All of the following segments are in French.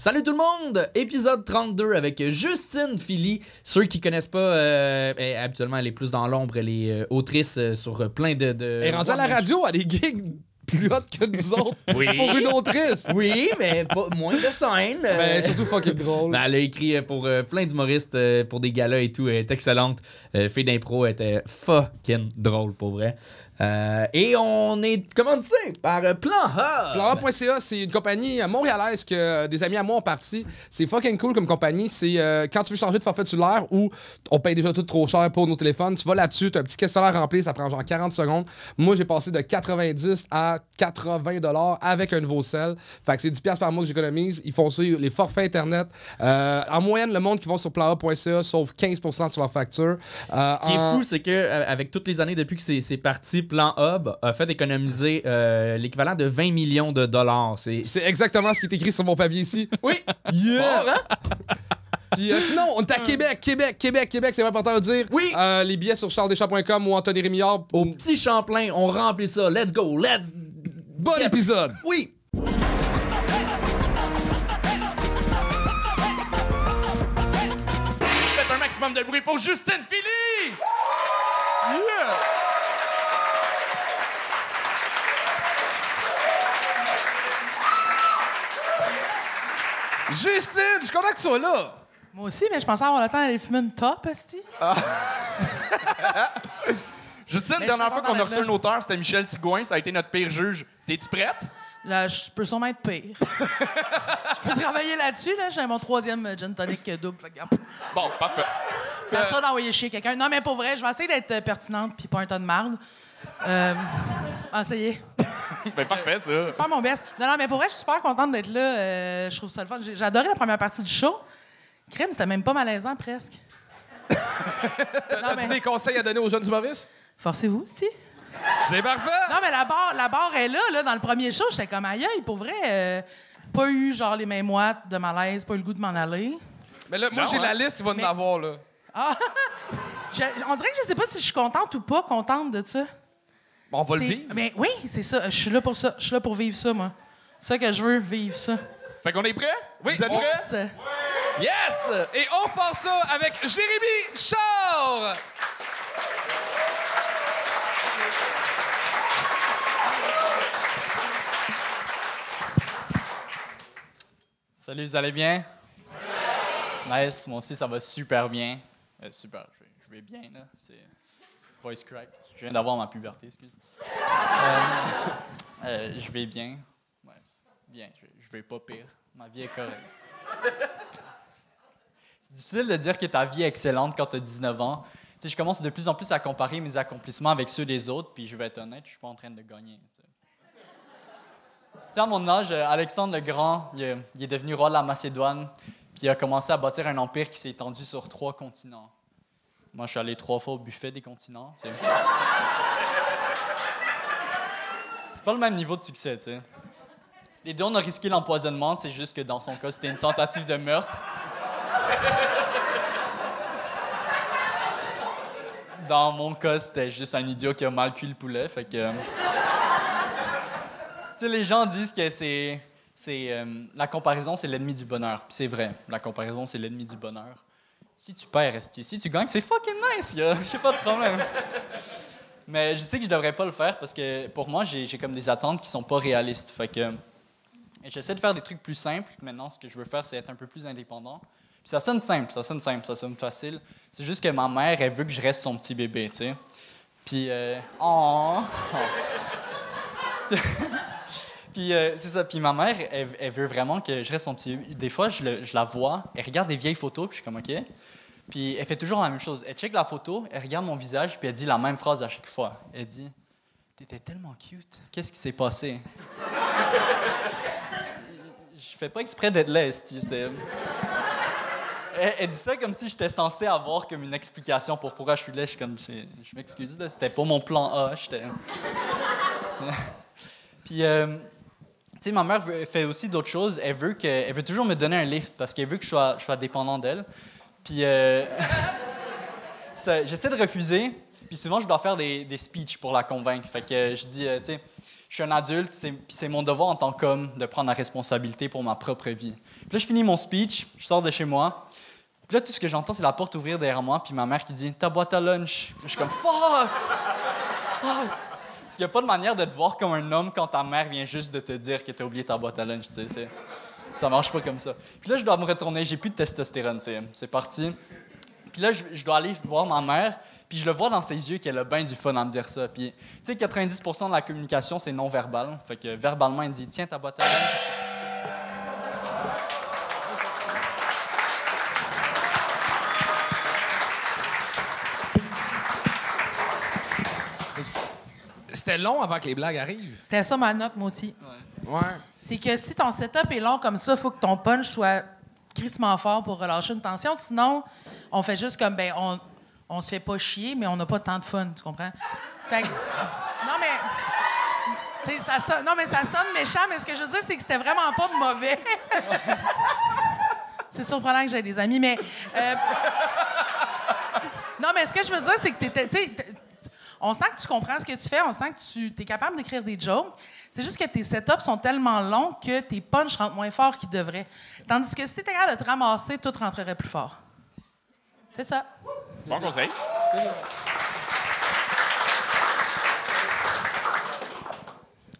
Salut tout le monde! Épisode 32 avec Justine Philly. Ceux qui connaissent pas, euh, eh, habituellement, elle est plus dans l'ombre, elle est euh, autrice euh, sur euh, plein de. de Elle est rendue à la radio, à des gigs plus hautes que nous autres. Oui. Pour une autrice. Oui, mais pas, moins de scène. euh. Mais surtout fucking drôle. Ben, elle a écrit euh, pour euh, plein d'humoristes, euh, pour des galas et tout. Elle est excellente. Euh, fille d'impro, elle était fucking drôle pour vrai. Euh, et on est commandité par euh, Plan Hub. Plan.ca, c'est une compagnie montréalaise que euh, des amis à moi ont parti. C'est fucking cool comme compagnie. C'est euh, quand tu veux changer de forfait cellulaire ou on paye déjà tout trop cher pour nos téléphones, tu vas là-dessus, tu as un petit questionnaire rempli, ça prend genre 40 secondes. Moi, j'ai passé de 90 à 80 dollars avec un nouveau sel. Fait que c'est 10 pièces par mois que j'économise. Ils font ça, les forfaits Internet. Euh, en moyenne, le monde qui va sur planhub.ca sauve 15% sur leur facture. Euh, Ce qui est fou, c'est que avec toutes les années depuis que c'est parti, Plan Hub a fait économiser euh, l'équivalent de 20 millions de dollars. C'est exactement ce qui est écrit sur mon papier ici. Oui. Yeah! Hein? Puis euh, sinon, on est à Québec, Québec, Québec, Québec, c'est important de le dire. Oui. Euh, les billets sur charlesdeschamps.com ou Anthony Rémillard. Au petit Champlain, on remplit ça. Let's go. Let's. Bon épisode! Oui. Faites un maximum de bruit pour Justine Philly. Justine, je suis content que tu sois là. Moi aussi, mais je pensais avoir le temps d'aller fumer une top, esti. Justine, Mais la dernière fois qu'on a reçu un auteur, c'était Michel Sigouin, ça a été notre pire juge. T'es-tu prête? Là, je peux sûrement être pire. je peux travailler là-dessus, là. J'ai mon troisième euh, gin tonic euh, double. Fait que, regarde, Bon, parfait. T'as ça d'envoyer chier quelqu'un. Non, mais pour vrai, je vais essayer d'être euh, pertinente puis pas un tas de marde. Euh, essayer. ben, parfait, ça. Faire mon best. Non, non, mais pour vrai, je suis super contente d'être là. Euh, je trouve ça le fun. J'ai adoré la première partie du show. Crème, c'était même pas malaisant, presque. As-tu mais des conseils à donner aux jeunes humoristes? forcez-vous, si. C'est parfait! Non, mais la barre, la barre est là, là, dans le premier show. J'étais comme aïe, aïe, pour vrai. euh, pas eu, genre, les mains moites de malaise, pas eu le goût de m'en aller. Mais là, moi, j'ai hein? la liste, il va nous Mais- avoir, là. Je- on dirait que je sais pas si je suis contente ou pas contente de ça. On va le vivre. Mais oui, c'est ça. Je suis là pour ça. Je suis là pour vivre ça, moi. C'est ça que je veux, vivre ça. Fait qu'on est prêt? Oui, Vous êtes on- prêts? Ça. Yes! Et on part ça avec Jérémy Char! Salut, vous allez bien? Nice, moi aussi ça va super bien. Euh, super, je vais, je vais bien là. C'est voice crack. Je viens d'avoir ma puberté, excuse. Euh, euh, je vais bien. Bien, je, je vais pas pire. Ma vie est correcte. C'est difficile de dire que ta vie est excellente quand tu as 19 ans. Tu sais, je commence de plus en plus à comparer mes accomplissements avec ceux des autres, puis je vais être honnête, je suis pas en train de gagner. tu sais. Tu sais, à mon âge, euh, Alexandre le Grand, est- il est devenu roi de la Macédoine, puis il a commencé à bâtir un empire qui s'est étendu sur trois continents. Moi, je suis allé trois fois au buffet des continents. C'est pas le même niveau de succès, tu sais. Les deux, on risqué l'empoisonnement, c'est juste que dans son cas, c'était une tentative de meurtre. Dans mon cas, c'était juste un idiot qui a mal cuit le poulet, fait que... euh, tu sais, les gens disent que c'est. euh, la comparaison, c'est l'ennemi du bonheur. C'est vrai, la comparaison, c'est l'ennemi du bonheur. Si tu perds, reste Si tu gagnes, c'est fucking nice, gars. J'ai pas de problème. Mais je sais que je devrais pas le faire parce que pour moi, j'ai comme des attentes qui sont pas réalistes. Fait que. J'essaie de faire des trucs plus simples. Maintenant, ce que je veux faire, c'est être un peu plus indépendant. Puis ça sonne simple, ça sonne simple, ça sonne facile. C'est juste que ma mère, elle veut que je reste son petit bébé, tu sais. Puis, euh, oh. Puis euh, c'est ça. Puis ma mère, elle, veut vraiment que je reste son petit. Des fois, je, la vois, elle regarde des vieilles photos, puis je suis comme OK. Puis elle fait toujours la même chose. Elle check la photo, elle regarde mon visage, puis elle dit la même phrase à chaque fois. Elle dit T'étais tellement cute. Qu'est-ce qui s'est passé? Je fais pas exprès d'être laisse, tu sais. Elle, dit ça comme si j'étais censé avoir comme une explication pour pourquoi je suis laid. Je suis comme, je m'excuse, c'était pas mon plan A. Puis, euh, sais, ma mère fait aussi d'autres choses. Elle veut, que, elle veut toujours me donner un lift parce qu'elle veut que je sois, je sois dépendant d'elle. Puis, euh, j'essaie de refuser. Puis souvent, je dois faire des, des speeches pour la convaincre. Fait que je dis, euh, tu sais, je suis un adulte, puis c'est mon devoir en tant qu'homme de prendre la responsabilité pour ma propre vie. Puis là, je finis mon speech, je sors de chez moi. Puis là, tout ce que j'entends, c'est la porte ouvrir derrière moi, puis ma mère qui dit Ta boîte à lunch. Je suis comme Fuck! Fuck! Parce qu'il n'y a pas de manière de te voir comme un homme quand ta mère vient juste de te dire que tu as oublié ta boîte à lunch. c'est- Ça marche pas comme ça. Puis là, je dois me retourner, j'ai plus de testostérone, c'est parti. Puis là, je, je dois aller voir ma mère, puis je le vois dans ses yeux qu'elle a bien du fun à me dire ça. Puis, tu sais, 90 de la communication, c'est non-verbal. Fait que verbalement, elle me dit Tiens, ta boîte à lunch. C'était long avant que les blagues arrivent. C'était ça ma note, moi aussi. Ouais. C'est que si ton setup est long comme ça, il faut que ton punch soit crissement fort pour relâcher une tension. Sinon, on fait juste comme, ben, on, on se fait pas chier, mais on n'a pas tant de fun, tu comprends? Fait que- non, mais. Ça sonne, non, mais ça sonne méchant, mais ce que je veux dire, c'est que c'était vraiment pas mauvais. c'est surprenant que j'ai des amis, mais. euh, non, mais ce que je veux dire, c'est que t'étais- on sent que tu comprends ce que tu fais, on sent que tu es capable d'écrire des jokes. C'est juste que tes setups sont tellement longs que tes punchs rentrent moins fort qu'ils devraient. Tandis que si tu étais capable de te ramasser, tout rentrerait plus fort. C'est ça. Bon conseil.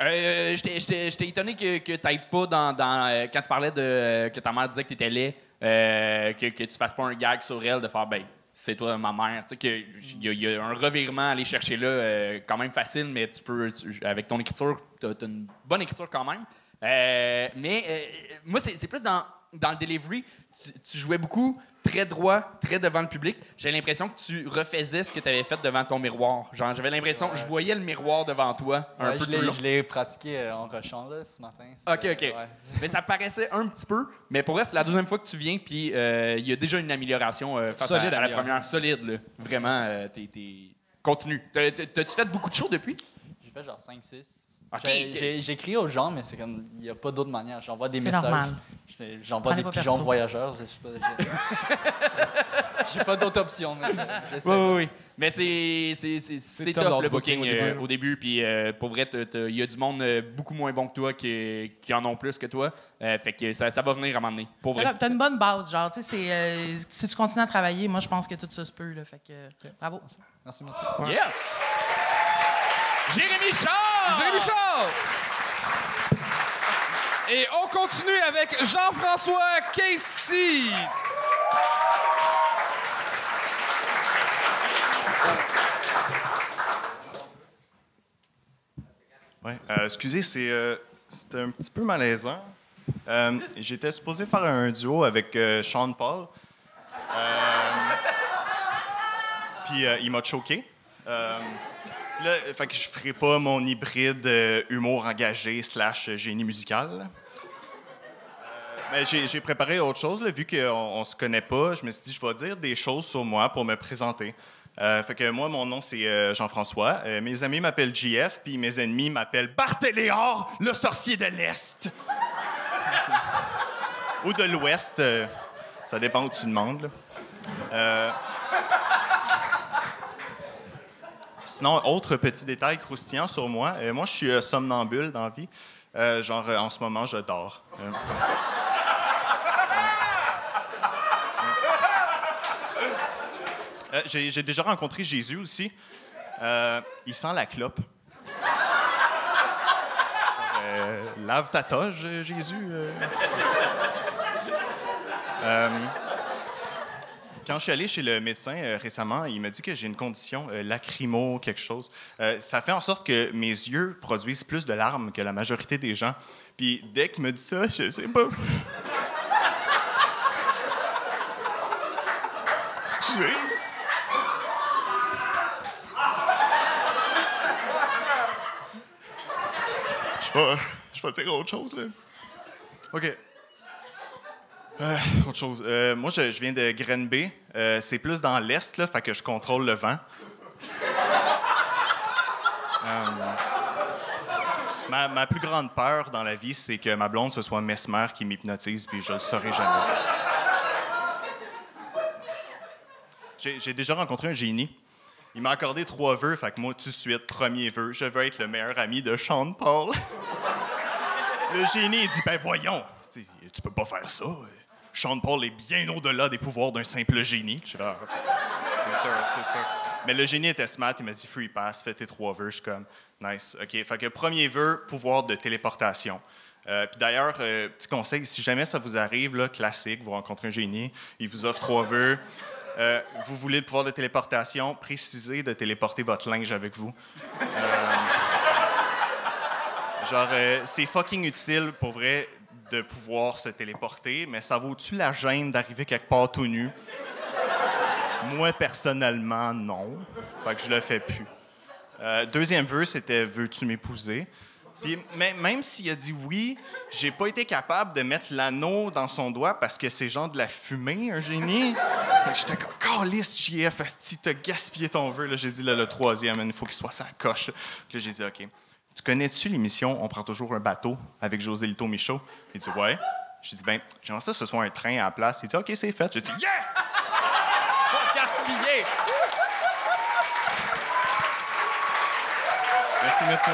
Euh, J'étais- J'étais étonné que, que tu n'ailles pas dans. euh, quand tu parlais de. euh, que ta mère disait que tu étais laid, euh, que, que tu fasses pas un gag sur elle, de faire, ben, c'est toi ma mère. Tu sais, il y a un revirement à aller chercher là, euh, quand même facile, mais tu peux. avec ton écriture, tu as, une bonne écriture quand même. Euh, mais euh, moi, c'est plus dans, dans le delivery. Tu, tu jouais beaucoup très droit, très devant le public. J'ai l'impression que tu refaisais ce que tu avais fait devant ton miroir. Genre, j'avais l'impression, je voyais le miroir devant toi un Ouais, peu long. je l'ai pratiqué euh, en rushant là, ce matin. OK, OK. ouais. Mais ça paraissait un petit peu. Mais pour vrai, c'est la deuxième fois que tu viens, puis euh, il y a déjà une amélioration euh, face Solide à, à la première. Solide, là. Vraiment, euh, t'es... t'es- Continue. T'as- t'as- T'as-tu fait beaucoup de shows depuis? J'ai fait genre 5-6. J'écris aux gens, mais c'est comme, il n'y a pas d'autre manière. J'envoie des C'est messages. J'envoie des pas pigeons perso. voyageurs. Je sais pas, j'ai- J'ai pas d'autre option. mais. Oui, oui, oui. Mais c'est, c'est, c'est, c'est tough le booking booking au euh, début. au début. Puis euh, pour vrai, il y a du monde euh, beaucoup moins bon que toi qui, qui en ont plus que toi. Euh, fait que ça, ça va venir à un moment donné. Pour vrai. T'as t'as une bonne base, genre, euh, si tu continues à travailler, moi, je pense que tout ça se peut, là, fait que, euh, bravo. Merci, merci. Yeah! Jérémy Char! Jérémy Charles! Et on continue avec Jean-François Casey. Ouais, euh, excusez, c'est euh, c'était un petit peu malaisant. Euh, J'étais supposé faire un duo avec Sean Paul. Puis il m'a choqué. Euh, là, fait que je ferai pas mon hybride euh, humour engagé slash génie musical. Euh, j'ai préparé autre chose, là, vu qu'on on se connaît pas. Je me suis dit, je vais dire des choses sur moi pour me présenter. Euh, fait moi, mon nom, c'est euh, Jean-François. Euh, mes amis m'appellent JF, puis mes ennemis m'appellent Barthéléor, le sorcier de l'Est. Ou de l'Ouest. euh, ça dépend où tu demandes. là. Sinon, autre petit détail croustillant sur moi. euh, moi, je suis euh, somnambule dans la vie. Euh, genre, en ce moment, je dors. J'ai déjà rencontré Jésus aussi. Il sent la clope. Lave ta toge, Jésus. Quand je suis allé chez le médecin euh, récemment, il m'a dit que j'ai une condition euh, lacrymo, quelque chose. Euh, ça fait en sorte que mes yeux produisent plus de larmes que la majorité des gens. Puis dès qu'il me dit ça, je sais pas. Excusez. Je vais, je vais dire autre chose, là. OK. Euh, autre chose. Euh, moi, je, viens de Grenby. Euh, c'est plus dans l'est, là, fait que je contrôle le vent. Euh, ma, plus grande peur dans la vie, c'est que ma blonde, ce soit Mesmer qui m'hypnotise, puis je le saurai jamais. J'ai déjà rencontré un génie. Il m'a accordé trois vœux, fait que moi, tout de suite, premier vœu, je veux être le meilleur ami de Sean Paul. le génie, dit Ben voyons, tu peux pas faire ça. Sean Paul est bien au-delà des pouvoirs d'un simple génie. Je suis là, c'est sûr, c'est sûr. Mais le génie était smart, il m'a dit Free pass, fais tes trois vœux. Je suis comme Nice. OK. Fait que premier vœu, pouvoir de téléportation. Euh, Puis d'ailleurs, euh, petit conseil, si jamais ça vous arrive, là, classique, vous rencontrez un génie, il vous offre trois vœux. Euh, vous voulez le pouvoir de téléportation, précisez de téléporter votre linge avec vous. Euh, genre, c'est fucking utile pour vrai de pouvoir se téléporter, mais ça vaut-tu la gêne d'arriver quelque part tout nu? Moi, personnellement, non. Fait que je le fais plus. Euh, deuxième vœu, c'était Veux-tu m'épouser? Puis mê- même s'il a dit oui, j'ai pas été capable de mettre l'anneau dans son doigt parce que c'est genre de la fumée, un génie. J'étais comme, caliste, JF, asti, t'as gaspillé ton vœu. J'ai dit, là, le troisième, il faut qu'il soit sa coche. Là, j'ai dit, OK. Tu connais-tu l'émission On prend toujours un bateau avec José Lito Michaud? Il dit, ouais. J'ai dit, ben, j'aimerais ça que ce soit un train à la place. Il dit, OK, c'est fait. J'ai dit, yes! Pas gaspillé! Merci, merci,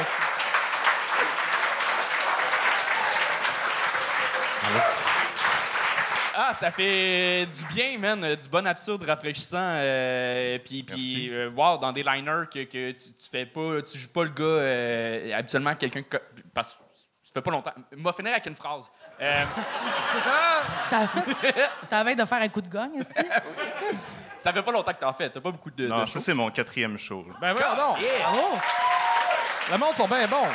merci. Ah, ça fait du bien, man. Du bon absurde rafraîchissant. euh, puis, puis euh, wow, dans des liners que, que tu, tu fais pas, tu joues pas le gars euh, habituellement quelqu'un que- parce que ça fait pas longtemps. M'a finir avec une phrase. Euh, envie de faire un coup de gagne, est-ce que? ça fait pas longtemps que t'en fais. T'as pas beaucoup de. Non, de ça, c'est mon quatrième show. Ben voyons donc. Yeah. Bravo! Le monde sont bien bons.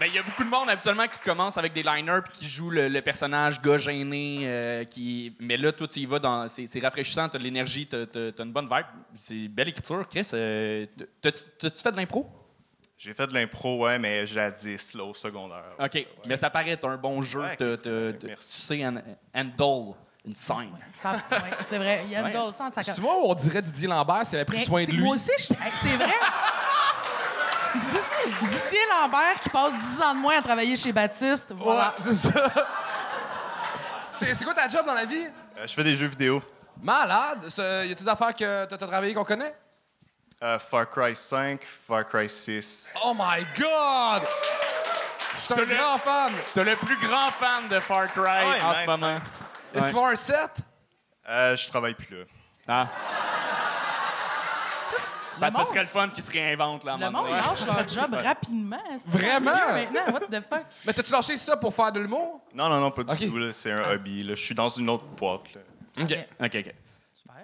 Ben, il y a beaucoup de monde habituellement qui commence avec des liners puis qui joue le, le personnage gars gêné. euh, qui... Mais là, toi, tu y vas dans. C'est, c'est rafraîchissant, t'as de l'énergie, t'as, t'as- t'as une bonne vibe. C'est une belle écriture. Chris, euh, t'as-tu, t'as-tu fait de l'impro? J'ai fait de l'impro, ouais, mais jadis, là, au secondaire. OK. Mais ça paraît, t'as un bon jeu. Ouais, t'as- t'as- merci. tu sais han- handle une scène. Ça- ouais, c'est vrai. Il y a une Ouais. goal sans Tu vois, on dirait Didier Lambert s'il avait pris Mais soin de lui? Moi aussi, je- hey, c'est vrai. Di- Didier Lambert qui passe 10 ans de moins à travailler chez Baptiste. Voilà. Ouais, c'est ça. C'est c'est quoi ta job dans la vie? Euh, je fais des jeux vidéo. Malade. Ça, y a-t-il des affaires que t'as t'as travaillé qu'on connaît? Euh, Far Cry 5, Far Cry 6. Oh my God! Je suis un le- grand fan. T'es le plus grand fan de Far Cry en nice, ce moment. nice. Est-ce qu'il va un set? Euh, je travaille plus là. Ah. Ben, monde- ça serait le fun qui se réinvente là, à un Le moment monde donné. lâche leur job rapidement. C'est Vraiment? sérieux Maintenant, what the fuck? Mais t'as-tu lâché ça pour faire de l'humour? Non, non, non, pas du Ok. tout. là, C'est un hobby. là. Je suis dans une autre boîte. là. OK. OK, OK. Super.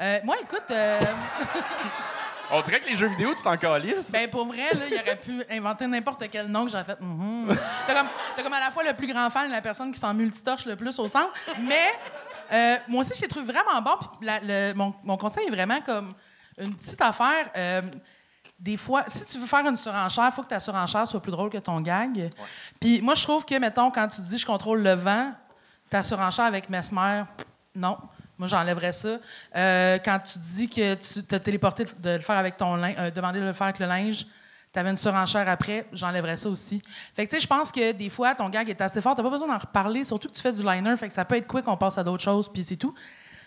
Euh, moi, écoute, euh, On dirait que les jeux vidéo, tu t'en calisses. ben pour vrai, là, il aurait pu inventer n'importe quel nom que j'aurais fait. Mhm. T'as comme, t'as comme à la fois le plus grand fan et la personne qui s'en multitouche le plus au centre. Mais euh, moi aussi, je les trouve vraiment bons. Puis la- le- mon, mon conseil est vraiment comme une petite affaire. euh, des fois, si tu veux faire une surenchère, il faut que ta surenchère soit plus drôle que ton gag. Puis moi, je trouve que, mettons, quand tu dis je contrôle le vent, ta surenchère avec Mesmer, non. Moi, j'enlèverais ça. Euh, quand tu dis que tu t'as téléporté de le faire avec ton linge, euh, demander de le faire avec le linge, tu avais une surenchère après, j'enlèverais ça aussi. Fait que, tu sais, je pense que des fois, ton gag est assez fort. Tu pas besoin d'en reparler, surtout que tu fais du liner. Fait que ça peut être quick, on passe à d'autres choses, puis c'est tout.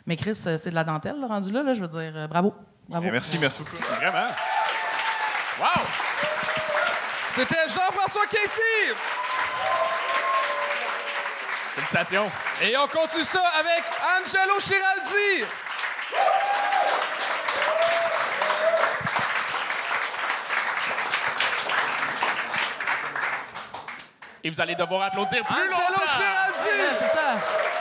Mais Chris, c'est de la dentelle, là, rendu là, là, je veux dire, euh, bravo. Bravo. Merci, merci beaucoup. Vraiment. Wow! C'était Jean-François Casey! Félicitations. Et on continue ça avec Angelo Chiraldi! Et vous allez devoir applaudir plus Angelo longtemps. Chiraldi! Ouais, c'est ça.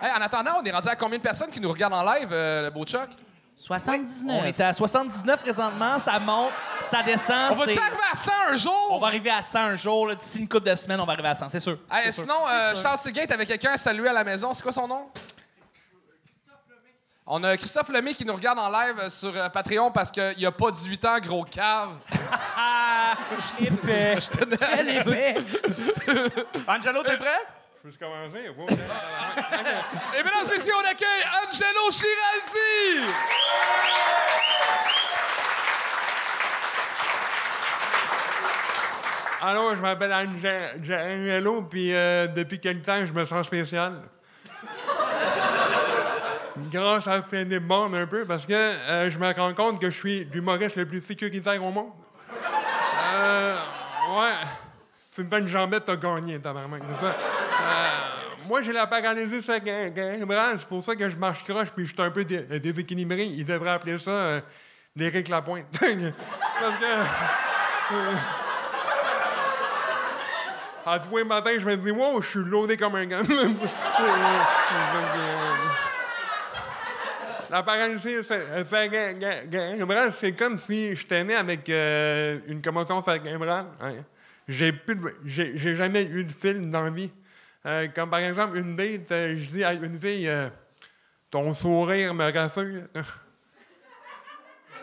Hey, en attendant, on est rendu à combien de personnes qui nous regardent en live, euh, le beau Chuck? 79. On est à 79 présentement, ça monte, ça descend. On va-tu c'est- arriver à 100 un jour? On va arriver à 100 un jour. là. D'ici une couple de semaines, on va arriver à 100, c'est sûr. Hey, C'est sûr. sinon, euh, Charles Séguin, t'avais quelqu'un à saluer à la maison. C'est quoi son nom? On a Christophe Lemay qui nous regarde en live euh, sur euh, Patreon parce qu'il a pas 18 ans, gros cave. Ah, épais. Je tenais à le dire. Angelo, t'es prêt? Et mesdames et messieurs, on accueille Angelo Chiraldi! Alors, je m'appelle Angelo, puis euh, depuis quelque temps, je me sens spécial. Grâce à Philippe Bond un peu, parce que euh, je me rends compte que je suis l'humoriste le plus sécuritaire au monde. Euh, ouais. C'est une bonne jambette, t'as gagné, tabarnak. Euh, moi, j'ai la paralysie cérébrale, c'est pour ça que je marche croche puis je suis un peu dé- déséquilibré. Ils devraient appeler ça euh, l'Éric Lapointe. parce que... euh, à tous les matins, je me dis, wow, je suis loadé comme un gars. La paralysie cérébrale, c'est comme si j'étais né avec euh, une commotion cérébrale. hein. J'ai j'ai jamais eu de fil dans la vie. Euh, comme par exemple, une date, euh, je dis à une fille, euh, ton sourire me rassure.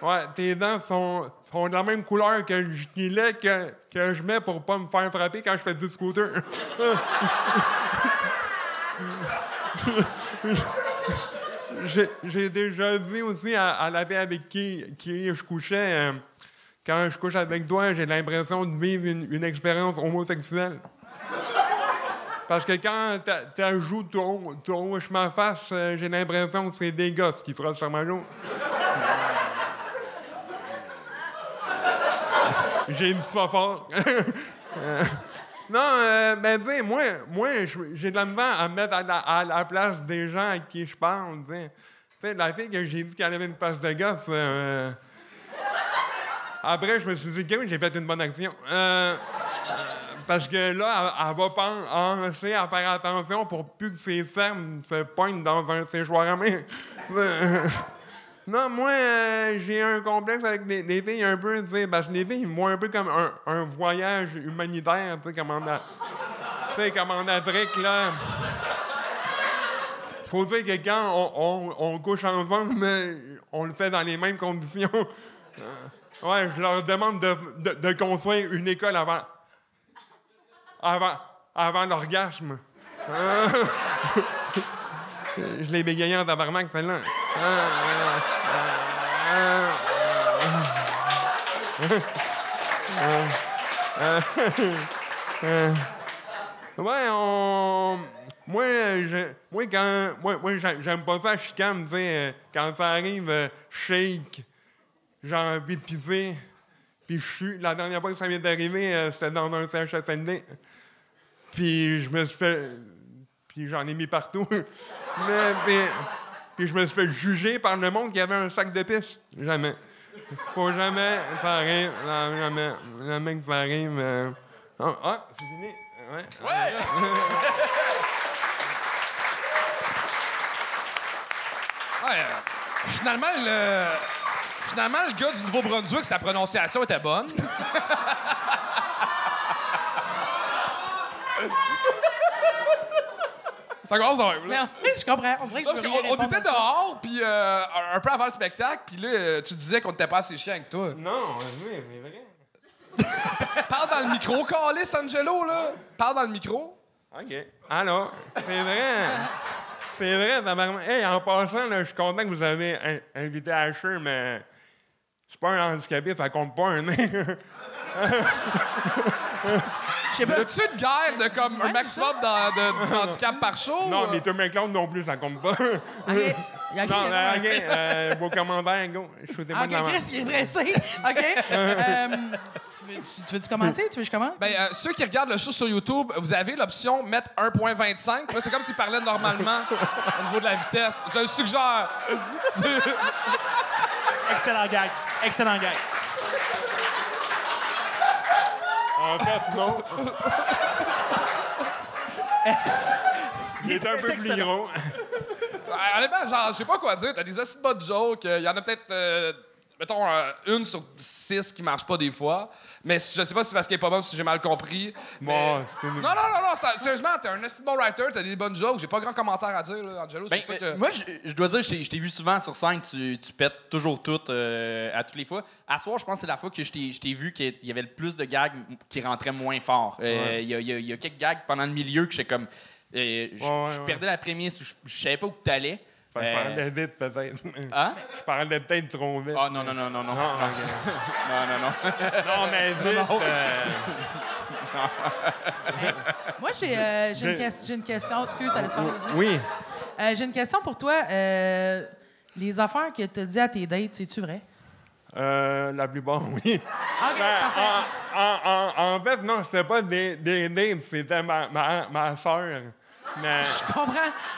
Ouais, tes dents sont, sont de la même couleur que le gilet que, que je mets pour pas me faire frapper quand je fais du scooter. J'ai- déjà dit aussi à, à la fille avec qui, qui je couchais, quand je couche avec toi, j'ai l'impression de vivre une, une expérience homosexuelle. Parce que quand ta, ta joue tourne tourne ma face, euh, j'ai l'impression que c'est des gosses qui frottent sur ma joue. J'ai une foi fort. Non, euh, ben, tu sais, moi, moi je- j'ai de la misère à me mettre à la, place des gens à qui je parle, tu sais. La fille que j'ai dit qu'elle avait une face de gosse, euh, après, je me suis dit que j'ai fait une bonne action. Euh, parce que là, elle, elle va penser à faire attention pour plus que ses fermes se poignent dans un séchoir à main. Euh, non, moi, euh, j'ai un complexe avec les, les filles un peu, tu sais, parce que les filles, ils un peu comme un, voyage humanitaire, tu sais, comme en, A- comme Afrique. Faut dire que quand on, on, on couche ensemble, mais on le fait dans les mêmes conditions. Euh, ouais, je leur demande de, de, de construire une école avant. Avant, avant l'orgasme. Euh, je l'ai bégayé en tabarnak, celle-là. Ouais. Moi, je... moi, quand. Moi, moi j'ai- j'aime pas ça, chicane, tu sais. euh, Quand ça arrive, euh, shake, j'ai envie de pisser. Puis je suis. La dernière fois que ça m'est arrivé, euh, c'était dans un CHSLD. Puis je me suis fait. Puis j'en ai mis partout. Mais, puis, puis je me suis fait juger par le monde qui avait un sac de pisse. Jamais. Faut jamais que ça jamais. Jamais que ça arrive. euh. Ah, ah, c'est fini. Ouais. Ouais, euh, finalement, le... finalement, le gars du Nouveau-Brunswick, sa prononciation était bonne. Ça commence à même, Mais là. oui, je comprends. On dirait que Non, je on, était dehors, puis euh, un peu avant le spectacle, puis là, euh, tu disais qu'on n'était pas assez chiant avec toi. Non, oui, mais vrai. Parle dans le micro, Calis, Angelo, là. Parle dans le micro. OK. Alors, c'est vrai. C'est vrai, tabarnak. Hey, en passant, là, je suis content que vous avez in- invité Asher, mais c'est pas un handicapé, ça compte pas un nain. Je sais pas. As-tu une guerre de comme un maximum d'han- de, handicap par show? non, ou, mais euh? Tom McCloud non plus, ça compte pas. OK. Non, OK, euh, vos commentaires, go. Shootez-moi Ah, de la OK. Chris, il est pressé. OK. Euh, tu veux- tu- tu veux-tu commencer? Tu veux que je commence? Ben, euh, ceux qui regardent le show sur YouTube, vous avez l'option mettre 1.25. Là, c'est comme s'ils parlaient normalement au niveau de la vitesse. Je le suggère. C'est- Excellent gag. Excellent gag. En fait, non. Il est un peu plus excellent. gros. Ouais, Honnêtement, genre, je sais pas quoi dire. T'as des assez de bonnes jokes. Il y en a peut-être, euh, mettons, euh, une sur six qui marche pas des fois. Mais je sais pas si c'est parce qu'elle est pas bonne, si j'ai mal compris. Mais- Bon, Non, non, non, non. ça- sérieusement, t'es un assez bon writer. T'as des bonnes jokes. J'ai pas grand commentaire à dire, là, Angelo. Ben, pour ça euh, que... Moi, je, je dois dire, je t'ai- vu souvent sur scène, tu, tu pètes toujours tout euh, à toutes les fois. À soir, je pense que c'est la fois que je t'ai vu qu'il y avait le plus de gags qui rentraient moins fort. Euh, Il y, a, il y a- il y a quelques gags pendant le milieu que j'étais comme. euh, je Ouais, ouais, je ouais. perdais la prémisse, je, savais pas où tu allais. Que Je parlais vite, peut-être. Hein? Je parlais peut-être trop vite. Ah non, non, non, non, non. Non. Non, non, non. Non, mais vite. euh, Moi, j'ai euh, j'ai une, ques- j'ai une question. Excuse, ça laisse pas dire. Oui. Euh, j'ai une question pour toi. Euh, les affaires que tu as dit à tes dates, c'est-tu vrai? Euh, la plupart, oui. OK, Ben, parfait. en, en, en, en fait, non, c'était pas des, des dates, c'était ma, ma, ma soeur. Mais, Je comprends.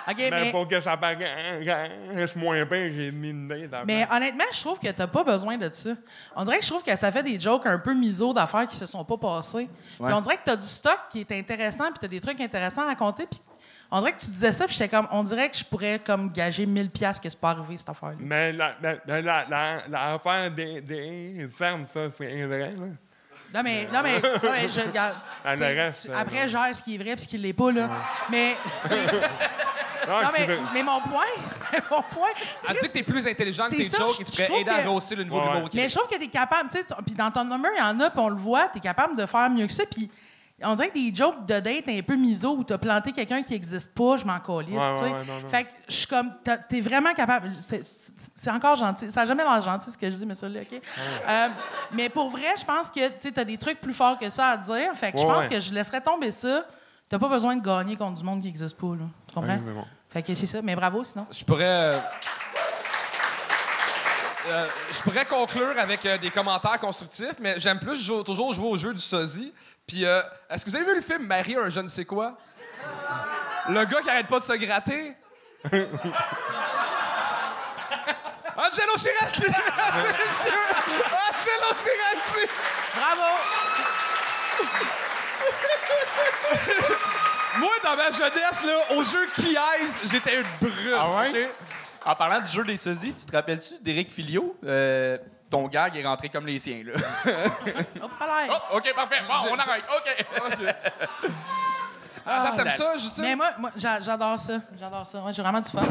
Mais mais, pour que ça paraisse moins bien, j'ai mis une après. mais honnêtement, je trouve que t'as pas besoin de ça. On dirait que je trouve que ça fait des jokes un peu miso d'affaires qui se sont pas passées. Puis on dirait que t'as du stock qui est intéressant, puis t'as des trucs intéressants à raconter, puis on dirait que tu disais ça, puis j'étais comme, on dirait que je pourrais comme gager 1000 pièces que c'est pas arrivé cette affaire-là. Mais la, la, la, la, la, l'affaire des, des fermes, ça, c'est vrai. Là. Non, mais, non, mais, non, mais je regarde. Ah, le tu sais, reste, tu- après, gère ce qui est vrai puis ce qui l'est pas, là. Mais, Ah, non, mais, mais mon point, mon point. Elle dit que t'es plus intelligent que C'est tes ça, jokes je- et tu pourrais aider à rehausser le niveau Ouais, de ouais. Mais je trouve que t'es capable, tu sais, puis dans ton number, il y en a, puis on le voit, t'es capable de faire mieux que ça, puis on dirait que des jokes de date un peu miso où t'as planté quelqu'un qui existe pas, je m'en calisse, Ouais, tu sais. ouais. Fait que je suis comme, t'es vraiment capable, c'est- encore gentil, ça a jamais l'air gentil ce que je dis, mais ça là, OK? Euh, mais pour vrai, je pense que, tu t'as des trucs plus forts que ça à dire, fait que je pense ouais. que je laisserais tomber ça. T'as pas besoin de gagner contre du monde qui existe pas, là. Tu comprends? Oui, mais bon. Fait que c'est ça, mais bravo sinon. Je pourrais. euh, euh, je pourrais conclure avec euh, des commentaires constructifs, mais j'aime plus jou- toujours jouer au jeu du sosie. Puis, euh, est-ce que vous avez vu le film Marie, un je ne sais quoi? Le gars qui arrête pas de se gratter? Angelo Chirati! Angelo Chirati! Bravo! Moi, dans ma jeunesse, là, au jeu qui j'étais une brune. Ah ouais? En parlant du jeu des sosies, tu te rappelles-tu d'Éric Filio? Euh, ton gag est rentré comme les siens, là. Hop. Oh, OK, parfait. Bon, on arrête. OK. Attends, t'aimes la- ça, Justine? Mais moi, moi j'a- j'adore ça. J'adore ça. Ouais, j'ai vraiment du fun.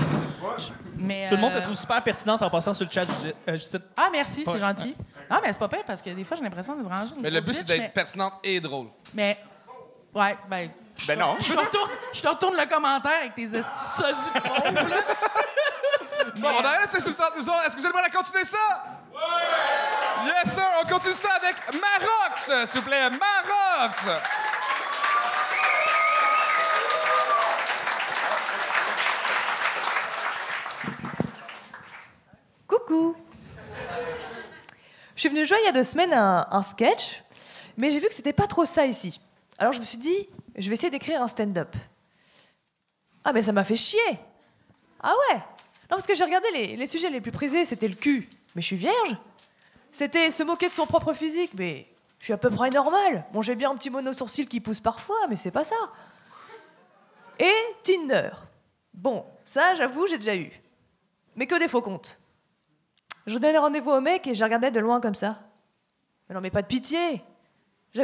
Mais, Tout le monde te euh, trouve super pertinente en passant sur le chat, euh, Justine. Ah, merci, c'est gentil. Non, mais c'est pas pire parce que des fois, j'ai l'impression de vraiment juste Mais le but, c'est d'être pertinente et drôle. Mais, ouais, ben. Ben non. Je te retourne, je te retourne le commentaire avec tes sosies de pauvre, là. Bon, on a c'est sur le temps de nous autres. Est-ce que vous allez bien continuer ça? Yes, sir! On continue ça avec Marox, s'il vous plaît. Marox! Coucou Je suis venue jouer il y a deux semaines un, un sketch, mais j'ai vu que c'était pas trop ça ici. Alors je me suis dit, je vais essayer d'écrire un stand-up. Ah mais ça m'a fait chier Ah ouais Non parce que j'ai regardé les, les sujets les plus prisés, c'était le cul. Mais je suis vierge C'était se moquer de son propre physique, mais je suis à peu près normal. Bon j'ai bien un petit mono-sourcil qui pousse parfois, mais c'est pas ça. Et Tinder. Bon, ça j'avoue j'ai déjà eu. Mais que des faux comptes. Je donnais rendez-vous au mec et je regardais de loin comme ça. Mais non, mais pas de pitié.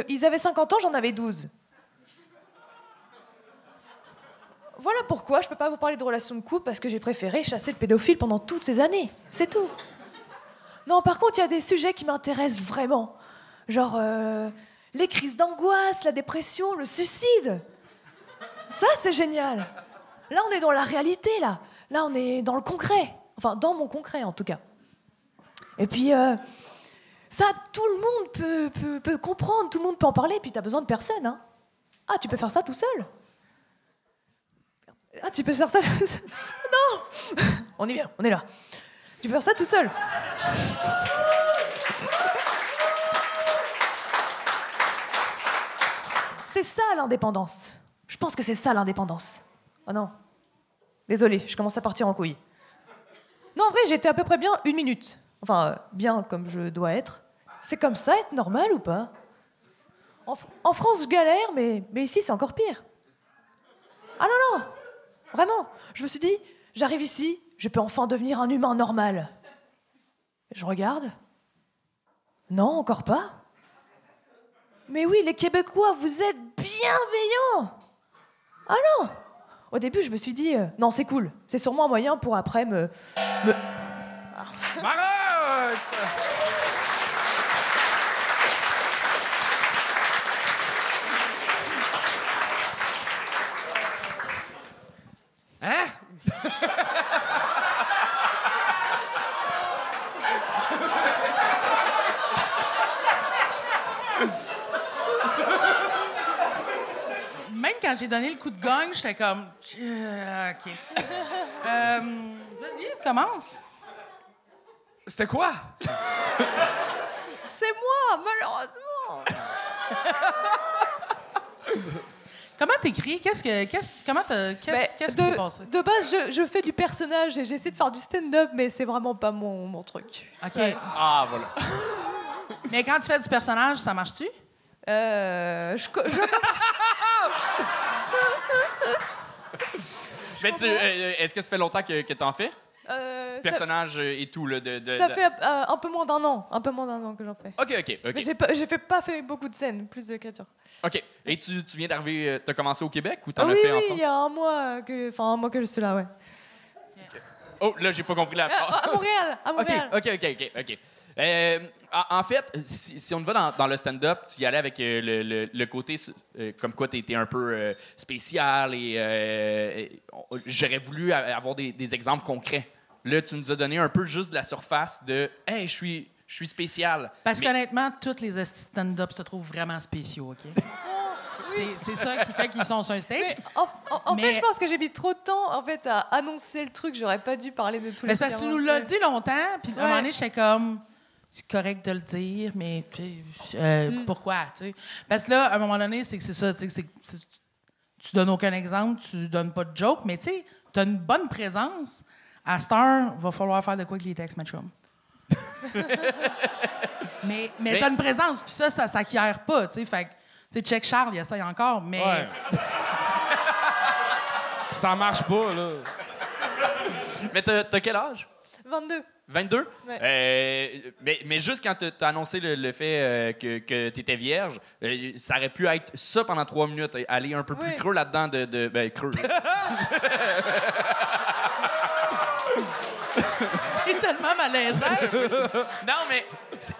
Ils avaient 50 ans, j'en avais 12. Voilà pourquoi je peux pas vous parler de relations de couple parce que j'ai préféré chasser le pédophile pendant toutes ces années. C'est tout. Non, par contre, il y a des sujets qui m'intéressent vraiment. Genre euh, les crises d'angoisse, la dépression, le suicide. Ça, c'est génial. Là, on est dans la réalité, là. Là, on est dans le concret. Enfin, dans mon concret, en tout cas. Et puis, euh, ça, tout le monde peut, comprendre, tout le monde peut en parler, puis t'as besoin de personne. Hein. Ah, tu peux faire ça tout seul Ah, tu peux faire ça tout seul Non On est bien, on est là. Tu peux faire ça tout seul. C'est ça l'indépendance. Je pense que c'est ça l'indépendance. Oh non. Désolé, je commence à partir en couille. Non, en vrai, j'étais à peu près bien une minute. Enfin, euh, bien comme je dois être. C'est comme ça être normal ou pas? En France, je galère, mais, mais ici, c'est encore pire. Ah non, non Vraiment Je me suis dit, j'arrive ici, je peux enfin devenir un humain normal. Je regarde. Non, encore pas. Mais oui, les Québécois, vous êtes bienveillants Ah non Au début, je me suis dit, euh, non, c'est cool. C'est sûrement un moyen pour après me... me... Hein? quand j'ai donné le coup de gang, j'étais comme. Euh, OK. Euh, Vas-y, commence. C'était quoi? C'est moi, malheureusement. Comment t'écris? Qu'est-ce que. Qu'est-ce, comment t'as- qu'est-ce, Ben, qu'est-ce qui s'est de, passé? de base, je, je fais du personnage et j'essaie de faire du stand-up, mais c'est vraiment pas mon, mon truc. OK. Ah, voilà. Mais quand tu fais du personnage, ça marche-tu? Euh, je- Mais tu, euh, est-ce que ça fait longtemps que, que t'en fais? euh, ça, Personnage euh, et tout, là. De, de- ça de- fait euh, un peu moins d'un an, un peu moins d'un an que j'en fais. OK, OK, OK. Mais j'ai pas, j'ai fait pas fait beaucoup de scènes, plus d'écriture. OK. Et tu, tu viens d'arriver, euh, t'as commencé au Québec ou t'en Ah as oui, fait en oui, France? il y a un mois que, enfin un mois que je suis là, ouais. Oh, là, j'ai pas compris la Ah, à Montréal, à OK, Montréal. OK, OK, OK, OK. Euh, en, fait, si, si on va dans, dans le stand-up, tu y allais avec euh, le, le- le côté euh, comme quoi tu étais un peu euh, spécial et euh, j'aurais voulu a- avoir des, des exemples concrets. Là, tu nous as donné un peu juste de la surface de « Hey, je suis, je suis spécial ». Parce Mais- qu'honnêtement, tous les stand-up se trouvent vraiment spéciaux, OK? C'est, c'est ça qui fait qu'ils sont sur un stage. Mais en, en- en Mais- fait, je pense que j'ai mis trop de temps en fait à annoncer le truc. J'aurais pas dû parler de tous Mais les. c'est parce que tu nous l'as dit longtemps, puis à un moment donné, j'étais comme, c'est correct de le dire, mais tu sais, euh, Mm. pourquoi, tu sais? Parce que là, à un moment donné, c'est que c'est ça, tu sais, c'est que c'est- tu donnes aucun exemple, tu donnes pas de joke, mais tu as une bonne présence. À Star, va falloir faire de quoi avec les textes, ma chum. mais mais, Mais- tu as une présence, puis ça, ça s'acquiert pas, tu sais. Fait que, tu sais, check Charles, il essaye encore, mais. Ouais. ça marche pas, là. Mais t'as t'as quel âge? 22. 22? Ouais. Euh, mais, mais juste quand tu as annoncé le, le fait euh, que, que tu étais vierge, euh, ça aurait pu être ça pendant trois minutes, et aller un peu plus Oui. creux là-dedans de. de ben, creux. c'est tellement malaisant. non, mais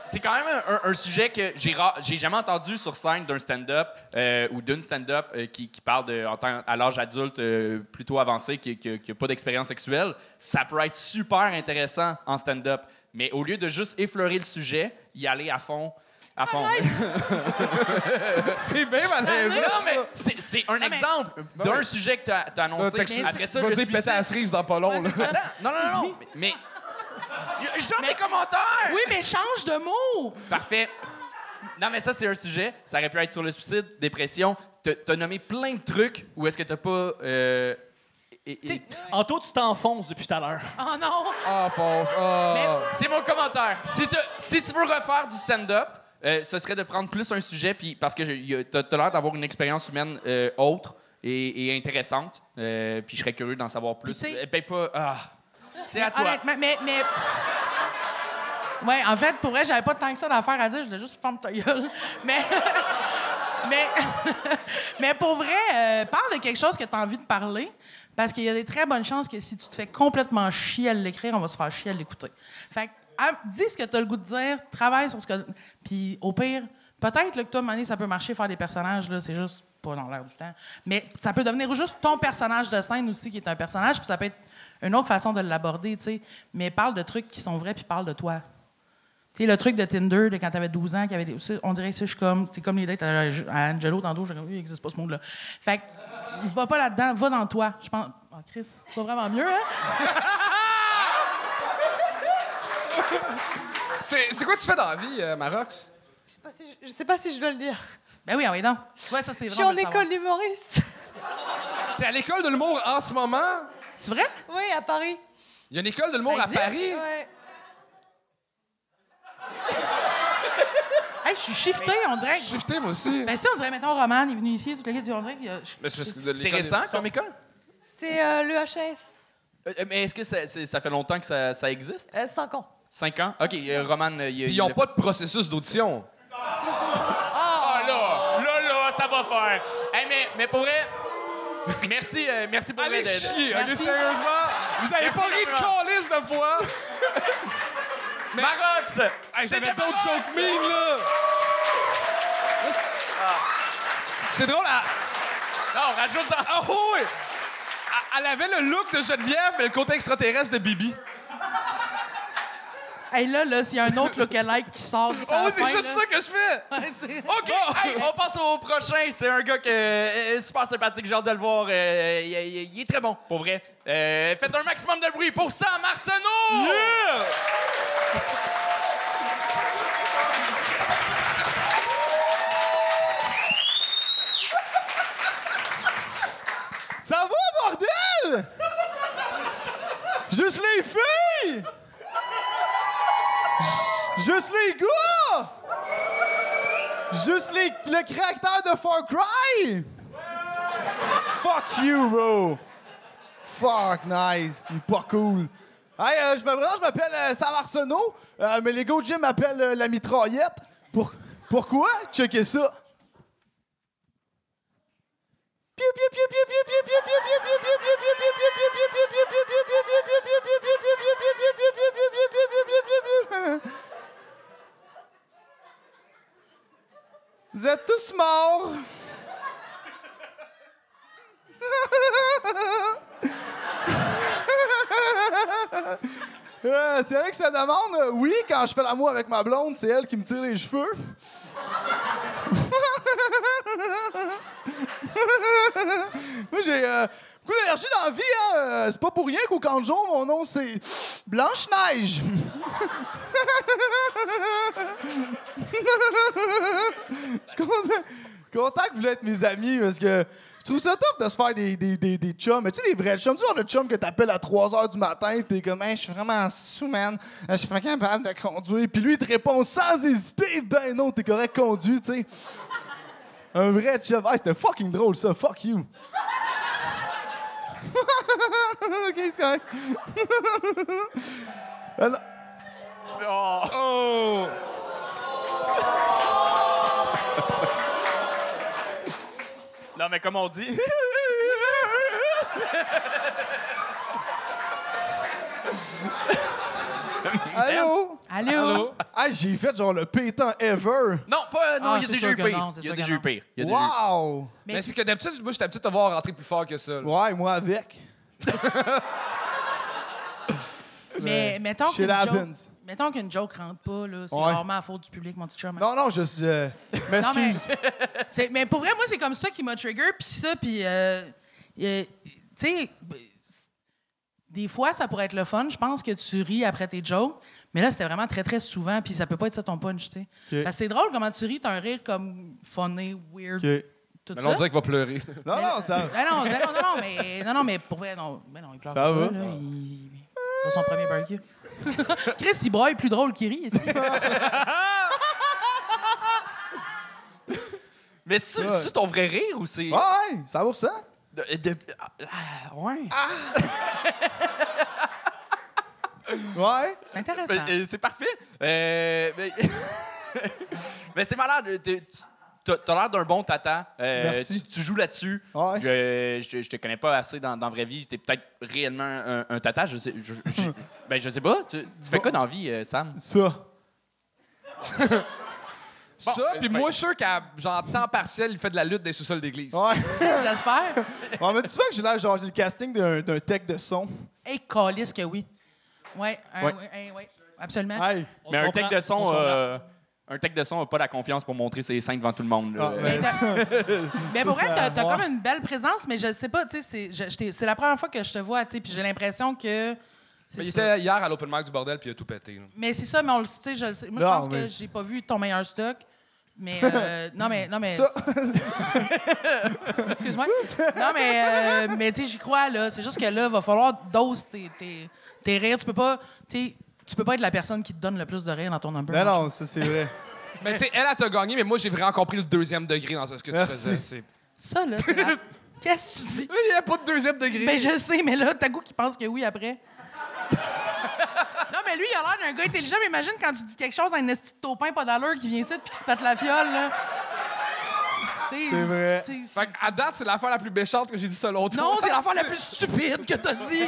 c'est quand même un, un sujet que j'ai ra- j'ai jamais entendu sur scène d'un stand-up euh, ou d'une stand-up euh, qui, qui parle de, en tant, à l'âge adulte euh, plutôt avancé, qui n'a pas d'expérience sexuelle. Ça peut être super intéressant en stand-up. Mais au lieu de juste effleurer le sujet, y aller à fond. À fond. C'est bien malaisant. Non, mais c'est c'est un exemple d'un sujet que tu as, annoncé. Après ça, le dire péter la cerise dans pas long, là. Attends, non, non, non. Mais, mais- je donne des commentaires. oui, mais change de mot! Parfait. Non, mais ça, c'est un sujet. Ça aurait pu être sur le suicide, dépression. T'as nommé plein de trucs où est-ce que t'as pas. euh, et- et- Anto, tu t'enfonces depuis tout à l'heure. Oh non! Ah, pense. Ah. C'est mon commentaire. Si, tu veux refaire du stand-up, euh, ce serait de prendre plus un sujet, puis parce que t'as as, l'air d'avoir une expérience humaine euh, autre et, et intéressante. euh, puis je serais curieux d'en savoir plus. Puis tu sais- Euh, ben pas. Ah. C'est à toi. Honnêtement, mais, mais... Ouais, en fait, pour vrai, j'avais pas tant que ça d'affaires à dire. Je voulais juste fermer ta gueule. Mais... mais... mais pour vrai, euh, parle de quelque chose que tu as envie de parler. Parce qu'il y a des très bonnes chances que si tu te fais complètement chier à l'écrire, on va se faire chier à l'écouter. Fait que, ah, dis ce que tu as le goût de dire, travaille sur ce que. Puis au pire, peut-être que toi, Mané, ça peut marcher faire des personnages, là, c'est juste pas dans l'air du temps. Mais ça peut devenir juste ton personnage de scène aussi qui est un personnage, puis ça peut être une autre façon de l'aborder, tu sais. Mais parle de trucs qui sont vrais, puis parle de toi. Tu sais, le truc de Tinder de quand t'avais 12 ans, qui avait des, ça, on dirait que ça, je suis comme, c'est comme les dates à, à Angelo tantôt, j'ai comme, il n'existe pas ce monde-là. Fait que, va pas là-dedans, va dans toi. Je pense, oh, Chris, c'est pas vraiment mieux, hein? C'est c'est quoi tu fais dans la vie, euh, Marox? Je sais pas si je, sais pas si je dois le dire. Ben oui, ah oui, non. Tu vois, ça, c'est Je suis en école d'humoriste. T'es à l'école de l'humour en ce moment? C'est vrai? oui, à Paris. Il y a une école de l'humour à? Paris? Ouais. Hey, je suis shifté, on dirait. que- Shifté, moi aussi. Ben, si, on dirait, mettons, Roman est venu ici, toute la on dirait qu'il y a. C'est récent comme école? C'est euh, le HS. Euh, mais est-ce que ça, c'est- ça fait longtemps que ça, ça existe? 5 ans. Cinq ans? OK, euh, Roman, euh, il, ils ont pas de processus d'audition. Ah là! Là, là, ça va faire! Hey, mais, mais pour vrai, merci, euh, merci pour Allez chier, ok, Merci. sérieusement? Vous avez Merci, pas ri de calice de fois? Marox! Hey, C'était j'avais d'autres jokes là! C'est drôle, elle... Non, rajoute ça. Ah oui! Elle- Elle avait le look de Geneviève, mais le côté extraterrestre de Bibi. Hey, là, là, s'il y a un autre lookalike qui sort du Oh, c'est juste ça que je fais! Ouais, c'est- OK, hey, on passe au prochain. C'est un gars que, euh, super sympathique, j'ai hâte de le voir. Euh, il, il- il est très bon, pour vrai. Euh, faites un maximum de bruit pour Sam Arsenault! Ça va, bordel? Juste les filles! Juste les gars! Juste les, le caractère de Far Cry! Fuck you, bro! Fuck, nice. Il est pas cool. Hey, euh, je me je m'appelle euh, Sam Arsenault, euh, mais les gars gym m'appellent euh, la mitraillette. Pour, pourquoi? Checkez ça. Piou, piou, piou, piou, piou, piou, piou, piou, piou, piou, piou, piou, piou, piou, piou, piou, piou, Vous êtes tous morts. Euh, c'est vrai que ça demande. euh, Oui, quand je fais l'amour avec ma blonde, c'est elle qui me tire les cheveux. Moi, j'ai euh, beaucoup d'énergie dans la vie. Hein? Euh, C'est pas pour rien qu'au jour, mon nom, c'est Blanche-Neige. Content, content que vous être mes amis parce que je trouve ça top de se faire des, des, des, des chums. Mais tu sais, des vrais chums. Tu vois, le chum que t'appelles à 3 h du matin pis t'es comme, Hey, je suis vraiment sous, man. Je suis pas capable de conduire. Puis lui, il te répond sans hésiter, ben non, t'es correct conduit, tu sais. Un vrai chum. Hey, c'était fucking drôle, ça. Fuck you. okay, he's ah oh. Non, mais comme on dit. Allô? Allô? Ah, j'ai fait genre le pétant ever. Non, pas. Non, Ah, il y a c'est déjà sûr eu que pire. non, c'est Il y a sûr déjà que eu non. pire. Il y a déjà eu- Wow! Mais, Mais- c'est que d'habitude, moi, j'étais habitué de te voir rentrer plus fort que ça. là. Ouais, moi avec. Mais mettons Shit qu'une joke, happens. mettons qu'une joke rentre pas, là, c'est Ouais. rarement la faute du public, mon petit chum. hein. Non, non, je. je Non, m'excuse. mais, c'est- mais pour vrai, moi, c'est comme ça qui m'a trigger. Puis ça, puis. euh, euh, tu sais, des fois, ça pourrait être le fun. Je pense que tu ris après tes jokes. Mais là, c'était vraiment très, très souvent. Puis ça peut pas être ça ton punch, tu sais. Ok. Parce que c'est drôle comment tu ris. T'as un rire comme funny, weird, tout Mais ça. on dirait qu'il va pleurer. Non, non, ça. Ben non, non, non, non, mais, non, non, mais pour vrai, non, ben non il pleure Ça pas, va? là, il, dans son premier barbecue. Chris, il braille plus drôle qu'il rit. Mais c'est Ouais. c'est ton vrai rire ou c'est. Ouais, ouais, ça vaut ça. De, de- ah, ouais. Ouais. C'est intéressant. Ben, c'est parfait. Euh, mais mais c'est malade. T'as t'as l'air d'un bon tata. Euh, Merci. Tu, tu joues là-dessus. Ouais. Je, je, te- je te connais pas assez dans, dans la vraie vie. T'es peut-être réellement un, un tata. Je sais, je, je- ben, je sais pas. Tu, tu fais quoi dans la vie, euh, Sam? Ça. ça, ben, puis moi, je suis sûr qu'à genre temps partiel, il fait de la lutte des sous-sols d'église. Ouais. J'espère. Ouais, mais tu sais que j'ai l'air genre j'ai le casting d'un d'un tech de son. Hey, calisse que oui. Ouais, un- Ouais. un- ouais, absolument. Hey. Mais un tech de On son, se euh, un tech de son n'a pas la confiance pour montrer ses seins devant tout le monde. là. Ah, Mais, t'as- mais pour vrai, ça, t'as t'as comme une belle présence, mais je sais pas, tu sais, c'est je- je t'ai- c'est la première fois que je te vois, tu sais, puis j'ai l'impression que. c'est Mais il ça. était hier à l'open mic du bordel, puis il a tout pété. là. Mais c'est ça, mais on le sait, je le sais. Moi, je Non, pense mais- que j'ai pas vu ton meilleur stock. Mais euh, non, mais non, mais Ça. excuse-moi. Non, mais euh, mais tu sais, j'y crois là. C'est juste que là, va falloir dose tes, tes, tes rires. Tu peux pas, tu sais, tu peux pas être la personne qui te donne le plus de rire dans ton number. Mais non, ça c'est vrai. Mais tu sais, elle, elle t'a gagné, mais moi, j'ai vraiment compris le deuxième degré dans ce que tu faisais. C'est- Ça là, c'est la- Qu'est-ce que tu dis? Il n'y a pas de deuxième degré. Ben je sais, mais là, t'as goût qui pense que oui après. Mais lui, il a l'air d'un gars intelligent, mais imagine quand tu dis quelque chose à un esti de taupin pas d'allure qui vient ici puis qui se pète la fiole, là. C'est vrai. Fait à date, c'est l'affaire la plus méchante que j'ai dit ça l'autre Non, c'est l'affaire la plus stupide que t'as dit.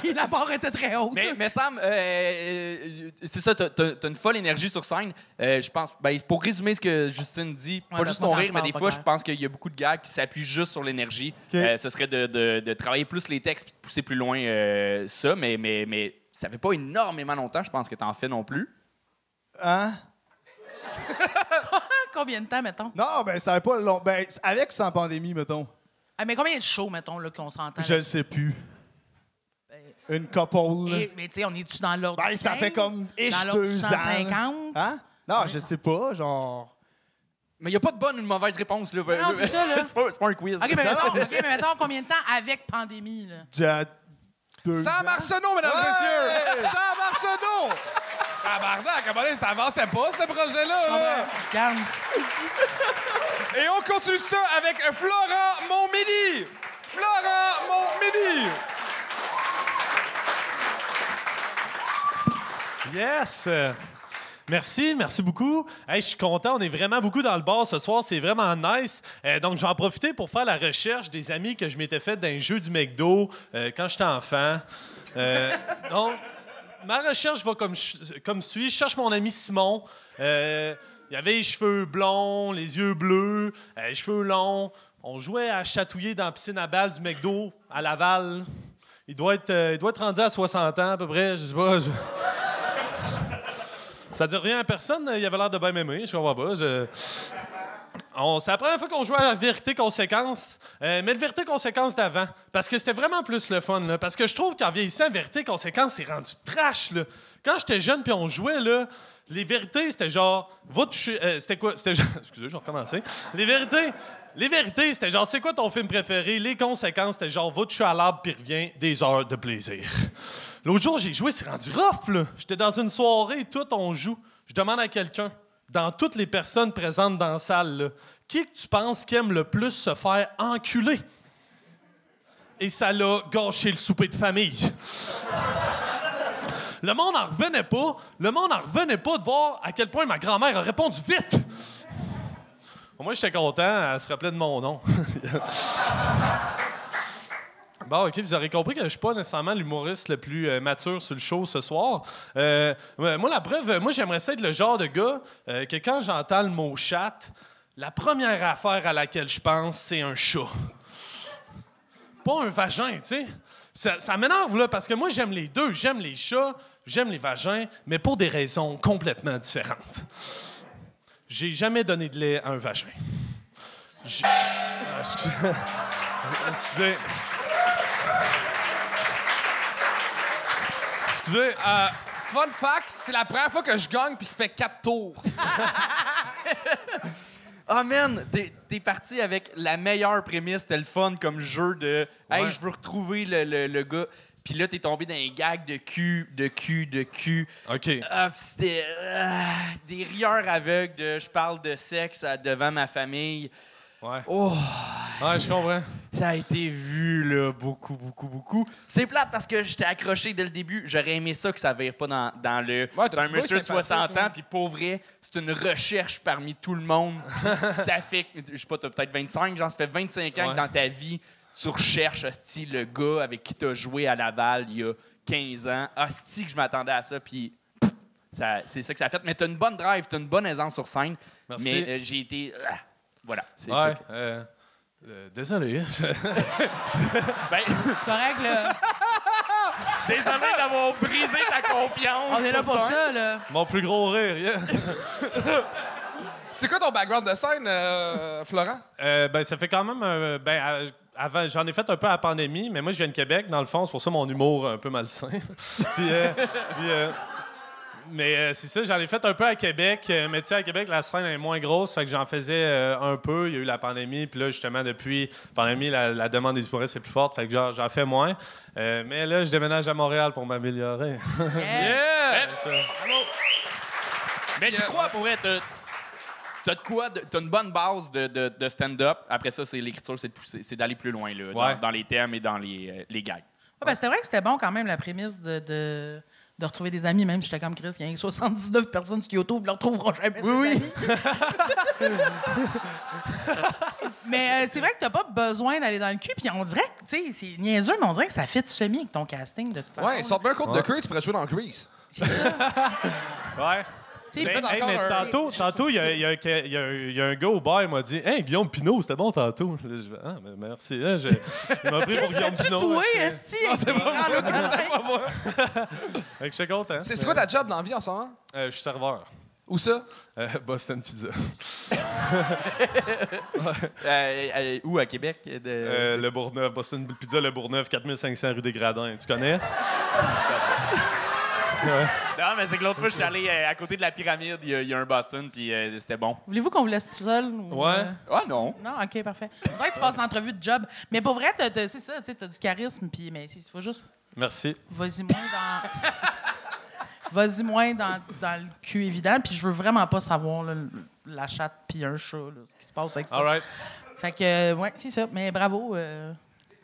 Puis la barre était très haute. Mais, mais Sam, euh, euh, c'est ça, t'as t'as une folle énergie sur scène. Euh, je pense, ben, pour résumer ce que Justine dit, pas parce juste ton rire, mais des fois, je pense qu'il y a beaucoup de gars qui s'appuient juste sur l'énergie. OK. Euh, ce serait de, de- de travailler plus les textes puis de pousser plus loin euh, ça, mais, mais, mais ça fait pas énormément longtemps, je pense que t'en fais non plus. Hein? Combien de temps, mettons? Non, ben, ça va pas long. Ben, avec ou sans pandémie, mettons? Ah, mais combien de shows, mettons, là, qu'on s'entend? Je le sais plus. Une couple. Et- mais tu sais, on est-tu dans l'ordre Ben, ça fait 15? comme ish Dans l'ordre du deux ans. 150? Hein? Non, je sais pas, genre. Mais il a pas de bonne ou de mauvaise réponse. Là. Non, c'est ça, là. c'est, pas, c'est pas un quiz. OK, mais mettons, ok, mais mettons combien de temps avec pandémie, là? Déjà deux Sam ans. Arsenault, mesdames et messieurs! Sam Arsenault! Tabarnak, ça avançait pas, ce projet-là? là? Et on continue ça avec Florent Montmini! Florent Montmini! Yes! Merci, merci beaucoup. Hey, je suis content, on est vraiment beaucoup dans le bar ce soir, c'est vraiment nice. Euh, donc, je vais en profiter pour faire la recherche des amis que je m'étais fait les jeux du McDo euh, quand j'étais enfant. Euh, donc, ma recherche va comme, suit. Je cherche mon ami Simon. Il avait les cheveux blonds, les yeux bleus, les cheveux longs. On jouait à chatouiller dans la piscine à balles du McDo à Laval. Il doit être, il doit être rendu à 60 ans à peu près, je sais pas. Ça dit rien à personne, il avait l'air de bien m'aimer, je comprends pas. je- C'est la première fois qu'on jouait à la vérité-conséquence, euh, mais le vérité-conséquence d'avant. Parce que c'était vraiment plus le fun. Parce que je trouve qu'en vieillissant, vérité-conséquence, c'est rendu trash. Quand j'étais jeune puis on jouait, là, les vérités, c'était genre. Va euh, c'était quoi C'était. Excusez, je vais recommencer. Les vérités. Les vérités, c'était genre, c'est quoi ton film préféré? Les conséquences, c'était genre, va toucher à l'arbre puis reviens, des heures de plaisir. L'autre jour, j'ai joué, c'est rendu rough, là. J'étais dans une soirée, tout, on joue. Je demande à quelqu'un, dans toutes les personnes présentes dans la salle, qui que tu penses qui aime le plus se faire enculer? Et ça l'a gâché le souper de famille. Le monde n'en revenait pas. Le monde n'en revenait pas de voir à quel point ma grand-mère a répondu vite. Moi, j'étais content. Elle se rappelait de mon nom. Bon, OK, vous aurez compris que je suis pas nécessairement l'humoriste le plus euh, mature sur le show ce soir. Euh, moi, la preuve, euh, moi, j'aimerais être le genre de gars que quand j'entends le mot chat, la première affaire à laquelle je pense, c'est un chat. Pas un vagin, tu sais. Ça, m'énerve, là, parce que moi, j'aime les deux. J'aime les chats, j'aime les vagins, mais pour des raisons complètement différentes. J'ai jamais donné de lait à un vagin. Ah, excusez. Excusez. Excusez, euh, fun fact, c'est la première fois que je gagne puis qu'il fait 4 tours. Ah, man, t'es, parti avec la meilleure prémisse. C'était le fun comme jeu de Hey, Ouais. je veux retrouver le, le- le gars. Puis là, t'es tombé dans un gag de cul, de cul, de cul. OK. Ah, c'était ah, des rieurs aveugles de je parle de sexe devant ma famille. Ouais. Oh, Ouais, je comprends. ça a été vu, là, beaucoup, beaucoup, beaucoup. C'est plate parce que j'étais accroché dès le début. J'aurais aimé ça que ça vire pas dans, dans le. Ouais, c'est un monsieur de sympathique, 60 ouais. ans, puis pour vrai, c'est une recherche parmi tout le monde. Ça fait, je sais pas, t'as peut-être 25, genre, ça fait 25 ans Ouais. que dans ta vie, tu recherches, hostie, le gars avec qui t'as joué à Laval il y a 15 ans. Hostie, que je m'attendais à ça, puis. C'est ça que ça a fait. Mais t'as une bonne drive, t'as une bonne aisance sur scène. Merci. Mais euh, j'ai été. ah, voilà. C'est. Ouais. euh, euh, désolé. Ben, C'est correct, là. désolé d'avoir brisé ta confiance. On est là pour ça, là. Mon plus gros rire. yeah. C'est quoi ton background de scène, euh, Florent? Euh, ben, ça fait quand même. euh, ben, avant, j'en ai fait un peu à la pandémie, mais moi, je viens de Québec, dans le fond, c'est pour ça mon humour est un peu malsain. puis, euh, puis, euh, mais euh, c'est ça, j'en ai fait un peu à Québec, euh, mais tu sais, à Québec, la scène est moins grosse, fait que j'en faisais euh, un peu. Il y a eu la pandémie, puis là, justement, depuis la pandémie, la, la demande des humoristes est plus forte, fait que genre, j'en fais moins. Euh, mais là, je déménage à Montréal pour m'améliorer. Yeah! Mais j'y crois, pour vrai. T'as, de quoi? t'as une bonne base de, de- de stand-up. Après ça, c'est l'écriture, c'est, de pousser- c'est d'aller plus loin, là, dans, Ouais. dans les thèmes et dans les, les gags. Ouais, ben, c'était vrai que c'était bon quand même, la prémisse de, de, de retrouver des amis, même si j'étais comme Chris, il y a 79 personnes sur YouTube, ils ne retrouveront jamais oui, amis. mais euh, c'est vrai que t'as pas besoin d'aller dans le cul, puis on dirait que, tu sais, c'est niaiseux, mais on dirait que ça fit semi avec ton casting, de toute façon. Ouais, sort un code de Chris, tu pourrais jouer dans Grease. Ouais. Tu sais, faites hey, encore mais un- tantôt, tantôt, il y a, il y a- il y a- il y a un gars au bar, il m'a dit Hey, Guillaume Pinot, c'était bon tantôt. Je ah, ben, merci. Là, je- il m'a pris pour Guillaume Pinot. toi, Fait que- Esti? C'est pas moi. Fait que j'étais content. C'est c'est quoi ta job dans la vie en ce moment? Euh, je suis serveur. Où ça? Euh, Boston Pizza. Euh, euh, où à Québec? De... Euh, le Bourgneuf, Boston Pizza, le Bourgneuf, 4500 rue des Gradins. Tu connais? Non, mais c'est que l'autre fois, je suis allé euh, à côté de la pyramide, il y a, il y a un Boston, puis euh, c'était bon. Voulez-vous qu'on vous laisse tout seul? ou, Ouais. euh, Ah non. Non, OK, parfait. C'est vrai que tu passes l'entrevue de job. Mais pour vrai, t'as- t'as- c'est ça, tu sais, t'as du charisme, puis mais il faut juste... Merci. Vas-y moins dans... Vas-y moins dans, dans le cul évident, puis je veux vraiment pas savoir là, la chatte puis un chat, là, ce qui se passe avec ça. All right. Fait que, euh, ouais, c'est ça. Mais bravo. euh,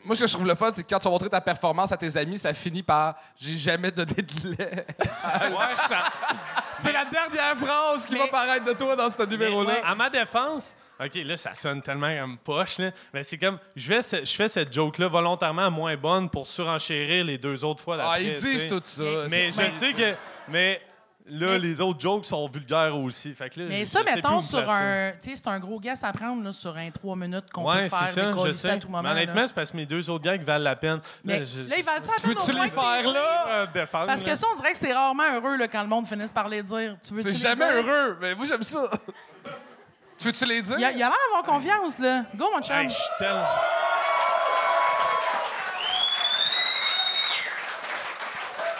Moi, ce que je trouve le fun, c'est que quand tu vas montrer ta performance à tes amis, ça finit par J'ai jamais donné de lait. c'est la dernière phrase qui Mais- va paraître de toi dans ce numéro-là. Mais, À ma défense, OK, là, ça sonne tellement comme poche, là. Mais c'est comme, je, vais ce- je fais cette joke-là volontairement moins bonne pour surenchérir les deux autres fois Ah, d'après. ils tu disent sais. tout ça. Mais je sais que. Mais là, Mais- les autres jokes sont vulgaires aussi. Fait que là, Mais ça, mettons, sur un. Tu sais, c'est un gros guess à prendre là, sur un 3 minutes qu'on Ouais, peut c'est faire ça, je sais. à tout moment. mais honnêtement, là. c'est parce que mes deux autres gags valent la peine. Mais je- là, ils valent ça à peine Veux-tu les faire là? euh, défendre, Parce que là. ça, on dirait que c'est rarement heureux là, quand le monde finisse par les dire. Tu veux C'est jamais heureux, mais moi, j'aime ça. tu veux-tu les dire? Il a il a l'air d'avoir confiance, là. Go, mon chum. Hey, je suis tellement.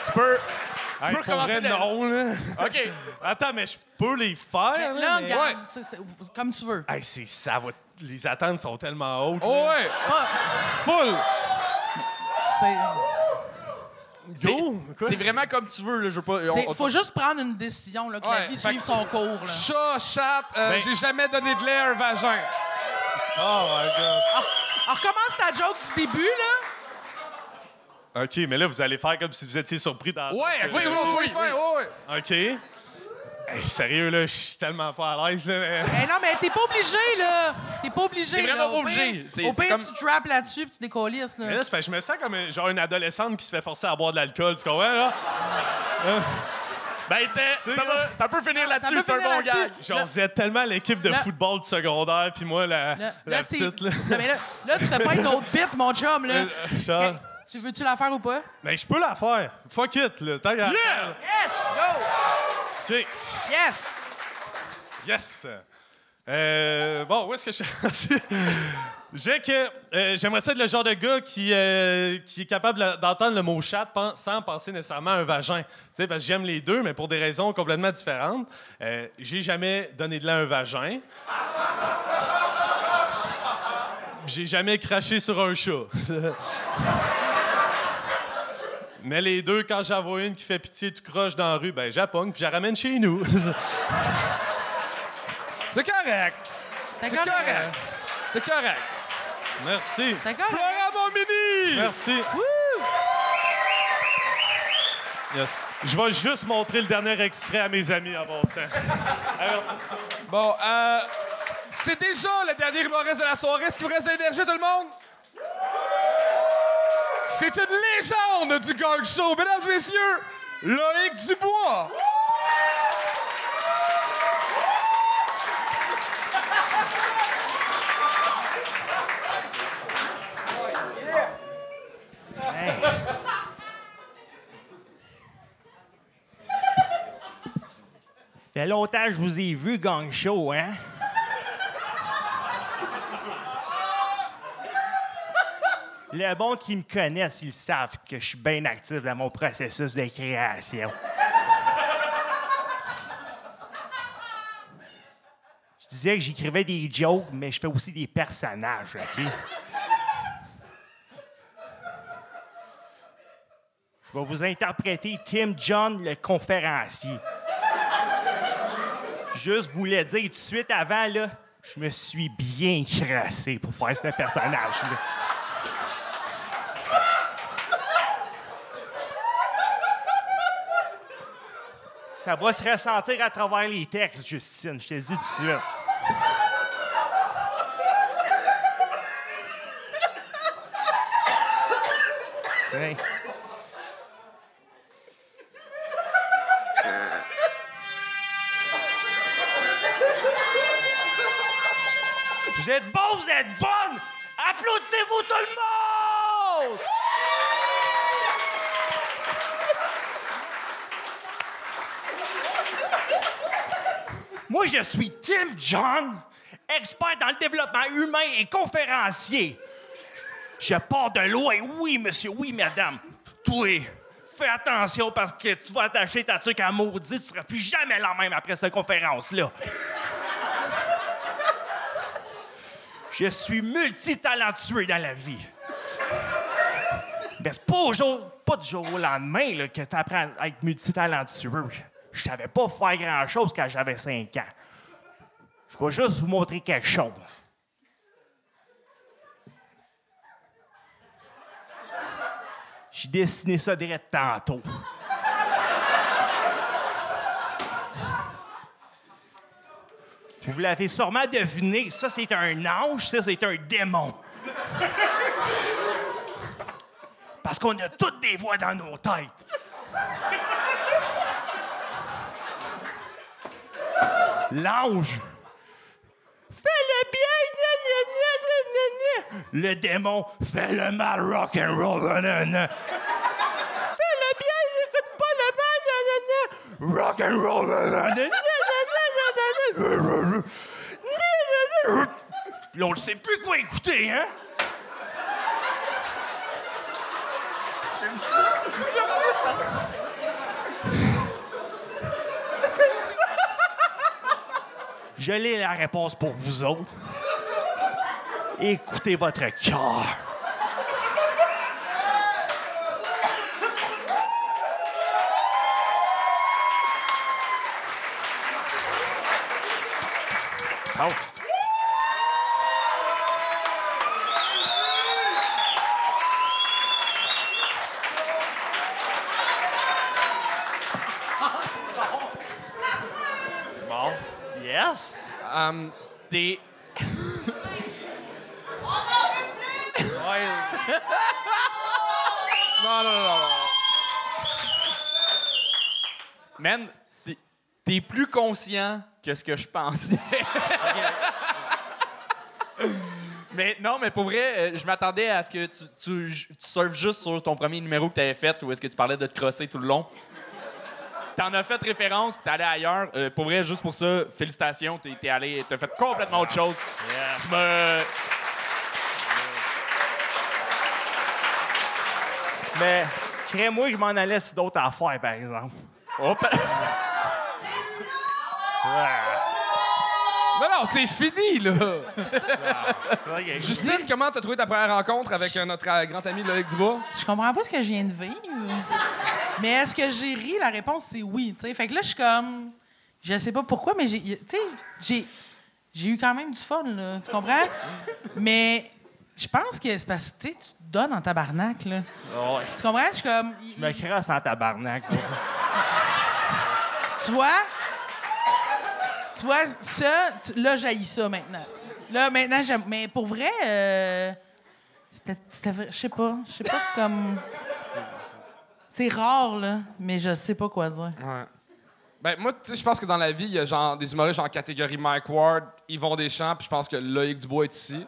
Tu peux. Hey, peux pour vrai, le- non, là. OK. Attends, mais je peux les faire, Mais là, là, mais- regarde, c'est- c'est- comme tu veux. Hey, c'est ça va. Les attentes sont tellement hautes. Oh, ouais! Pas- Full! c'est-? C'est vraiment comme tu veux, là. Je veux pas. on- faut juste prendre une décision, là, que la Ouais, vie fait suive son cours. Là. Chat, chatte, euh, Ben- j'ai jamais donné de lait à un vagin. Oh my god. On recommence ta joke du début, là. OK, mais là, vous allez faire comme si vous étiez surpris dans. Ouais, oui, oui, oui, oui, oui, oui. OK. Hey, sérieux, là, je suis tellement pas à l'aise, là. mais- Eh non, mais t'es pas obligé, là. T'es pas obligé. T'es là. vraiment Au pas pire- obligé. C'est- Au c'est pire, comme- tu trappes là-dessus puis tu décollisses, là. Mais là, je me sens comme genre une adolescente qui se fait forcer à boire de l'alcool, tu comprends, là? Ben, c'est- ça, va- ça peut finir là-dessus, c'est un bon là-dessus. gag. Genre, vous êtes tellement l'équipe de Là- football du secondaire, puis moi, la, Là, la là, c'est- petite, là. Non, mais là, là, tu fais pas une autre bite, mon chum, là. Euh, genre, Tu veux-tu la faire ou pas? ben, je peux la faire. Fuck it, là. Tant qu'à- Yes! Go! OK. Yes! Yes! Euh, bon, où est-ce que je suis? J'ai que euh, j'aimerais ça être le genre de gars qui, euh, qui est capable de- d'entendre le mot chat sans penser nécessairement à un vagin. Tu sais, parce que j'aime les deux, mais pour des raisons complètement différentes. Euh, J'ai jamais donné de lait à un vagin. J'ai jamais craché sur un chat. Mais les deux, quand j'en vois une qui fait pitié tout croche dans la rue, ben j'appogne puis je la ramène chez nous. C'est correct. C'est correct. correct. C'est correct. Merci. C'est correct. Florent Montmini! Merci. Yes. Je vais juste montrer le dernier extrait à mes amis en passant. Ah, merci. Bon, euh, c'est déjà le dernier humoriste de la soirée. Est-ce qu'il vous reste de l'énergie, tout le monde? C'est une légende du gang show. Mesdames et messieurs, Loïc Dubois. Fait longtemps que je vous ai vu, gang show, hein? Le monde qui me connaissent, ils savent que je suis bien actif dans mon processus de création. Je disais que j'écrivais des jokes, mais je fais aussi des personnages, OK? Je vais vous interpréter Tim John, le conférencier. Juste voulais dire tout de suite avant, là, je me suis bien crassé pour faire ce personnage-là. Ça va se ressentir à travers les textes, Justine, je te dis tout de suite. Vous êtes beaux, vous êtes bonnes! Applaudissez-vous tout le monde! Je suis Tim John, expert dans le développement humain et conférencier. Je pars de loin, oui, monsieur, oui, madame. Toi, fais attention parce que tu vas attacher ta tuque à maudit, tu seras plus jamais la même après cette conférence-là. Je suis multitalentueux dans la vie. Mais c'est pas, au jour- pas du jour au lendemain que tu apprends à être multitalentueux. Je savais pas faire grand-chose quand j'avais 5 ans. Je vais juste vous montrer quelque chose. J'ai dessiné ça direct tantôt. Vous l'avez sûrement deviné, ça c'est un ange, ça c'est un démon. Parce qu'on a toutes des voix dans nos têtes. L'ange. Fais le bien, gna, gna, gna, Le démon, fais le mal, rock and roll, Fais le bien, n'écoute pas le mal, rock and roll, Là, on ne sait plus quoi écouter, hein? Je l'ai la réponse pour vous autres. Écoutez votre cœur. Bon. Yes. Um, Des. Man, t'es- t'es plus conscient que ce que je pensais. mais non, mais pour vrai, euh, je m'attendais à ce que tu, tu, tu surfes juste sur ton premier numéro que t'avais fait ou est-ce que tu parlais de te crosser tout le long. T'en as fait référence, puis t'es allé ailleurs. Euh, pour vrai, juste pour ça, félicitations. T'es, allé, t'as fait complètement autre chose. Tu me. Mais, crée-moi que je m'en allais sur d'autres affaires, par exemple. Hop. Non, non, c'est fini, là. Justine, comment t'as trouvé ta première rencontre avec euh, notre euh, grand ami Loïc Dubois? Je comprends pas ce que je viens de vivre. Mais est-ce que j'ai ri? La réponse, c'est oui. Fait que là, je suis comme. Je sais pas pourquoi, mais j'ai. Tu sais, j'ai. J'ai eu quand même du fun, là. Tu comprends? mais je pense que c'est parce que tu te donnes en tabarnak, là. Ouais. Tu comprends? Je suis comme. Je me crasse en tabarnak. Tu vois? Tu vois, ça, tu- là, j'haïs ça maintenant. Là, maintenant, j'aime. Mais pour vrai, euh, c'était. c'était vrai- Je sais pas. Je sais pas comme. C'est rare, là, mais je sais pas quoi dire. Ouais. Ben, moi, tu sais, je pense que dans la vie, il y a genre des humoristes genre catégorie Mike Ward, Yvon Deschamps, puis je pense que Loïc Dubois est ici.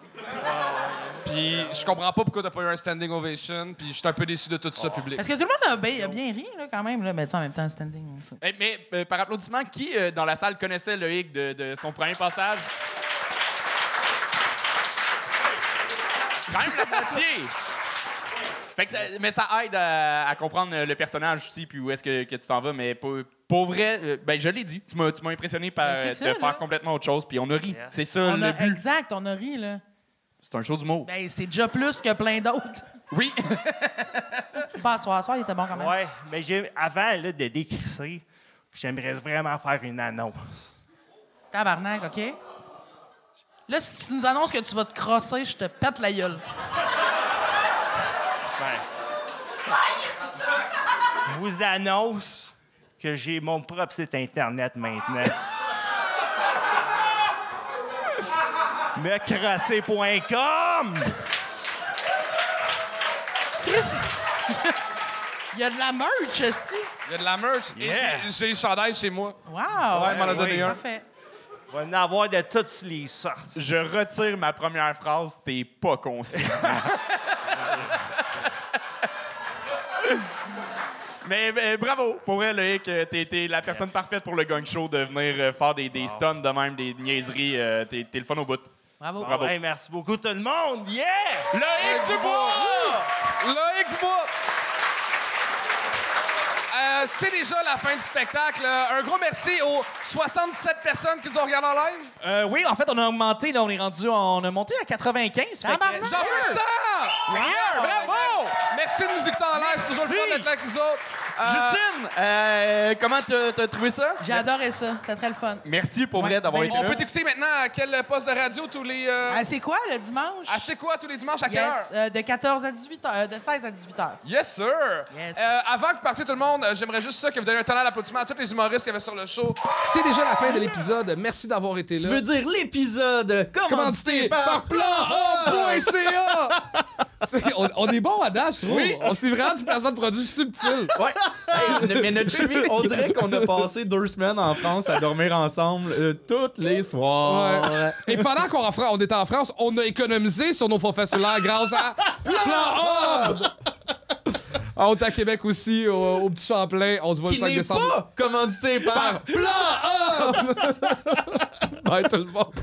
Puis je comprends pas pourquoi t'as pas eu un standing ovation, puis je suis un peu déçu de tout ça public. Parce que tout le monde a bien, a bien ri, là, quand même, là, mais tu sais, en même temps, standing. ça. Eh, Mais euh, par applaudissement, qui euh, dans la salle connaissait Loïc de, de son premier passage? Quand même la moitié! Fait que ça- mais ça aide à, à comprendre le personnage aussi, puis où est-ce que, que tu t'en vas. Mais pour, pour vrai, euh, ben je l'ai dit, tu m'as tu m'as impressionné par Ben, euh, ça, de là. faire complètement autre chose, puis on a ri. C'est ça On le a, but. exact, on a ri, là. C'est un show d'humour. Ben, c'est déjà plus que plein d'autres. Oui! Pas à soir, à soir, il était bon quand même. Ouais, mais j'ai- avant là, de décrisser, j'aimerais vraiment faire une annonce. Tabarnak, OK? Là, si tu nous annonces que tu vas te crosser, je te pète la gueule. Vous annonce que j'ai mon propre site Internet maintenant. Mecrasser.com! Il y a de la merch, esti. Il y a de la merch. et Yeah. j'ai- J'ai le chandail chez moi. Wow! Ouais, il m'en a donné un. Parfait. Va en avoir de toutes les sortes. Je retire ma première phrase, t'es pas conscient. mais, mais bravo, pour vrai, Loïc, euh, t'es, t'es la personne parfaite pour le gang show de venir euh, faire des, des stunts de même, des niaiseries. euh, t'es, t'es le fun au bout. Bravo. Bravo. Merci beaucoup tout le monde. Yeah! Loïc Dubois! Loïc Dubois! Euh, c'est déjà la fin du spectacle. Un gros merci aux 77 personnes qui nous ont regardé en live. Euh, oui, en fait, on a augmenté, là, on est rendu, on a monté à 95. fait que- Tabarnak! Jean-Pierre Sarr! Yeah, bravo! Merci de nous écouter en live. C'est toujours le fun d'être là avec nous autres. Euh, Justine, euh, comment t'as, t'as trouvé ça? J'ai adoré ça. C'était très le fun. Merci pour vrai d'avoir ben, été on là. peut t'écouter maintenant à quel poste de radio tous les. euh, Ah, c'est quoi le dimanche? Ah, c'est quoi tous les dimanches à quelle Yes, heure? euh, de 14 à 18 heures, euh, de 16 à 18 heures. Yes, sir! Yes. Euh, avant que vous partiez tout le monde, euh, j'aimerais juste ça que vous donniez un tonnerre d'applaudissements à tous les humoristes qui avaient sur le show. C'est déjà la fin de l'épisode. Merci d'avoir été là. Tu veux dire l'épisode? Commandité par plan.ca. on, on est bon à date, je trouve. Oui. On s'est vraiment du placement de produits subtil. Ouais. on dirait qu'on a passé deux semaines en France à dormir ensemble euh, toutes les soirs. Et pendant qu'on on était en France, on a économisé sur nos fonds facilaires grâce à Plan Hub! Ah, on est à Québec aussi, au, Petit Champlain. On se voit Qui le 5 décembre. pas commandité par, par Plan tout le monde!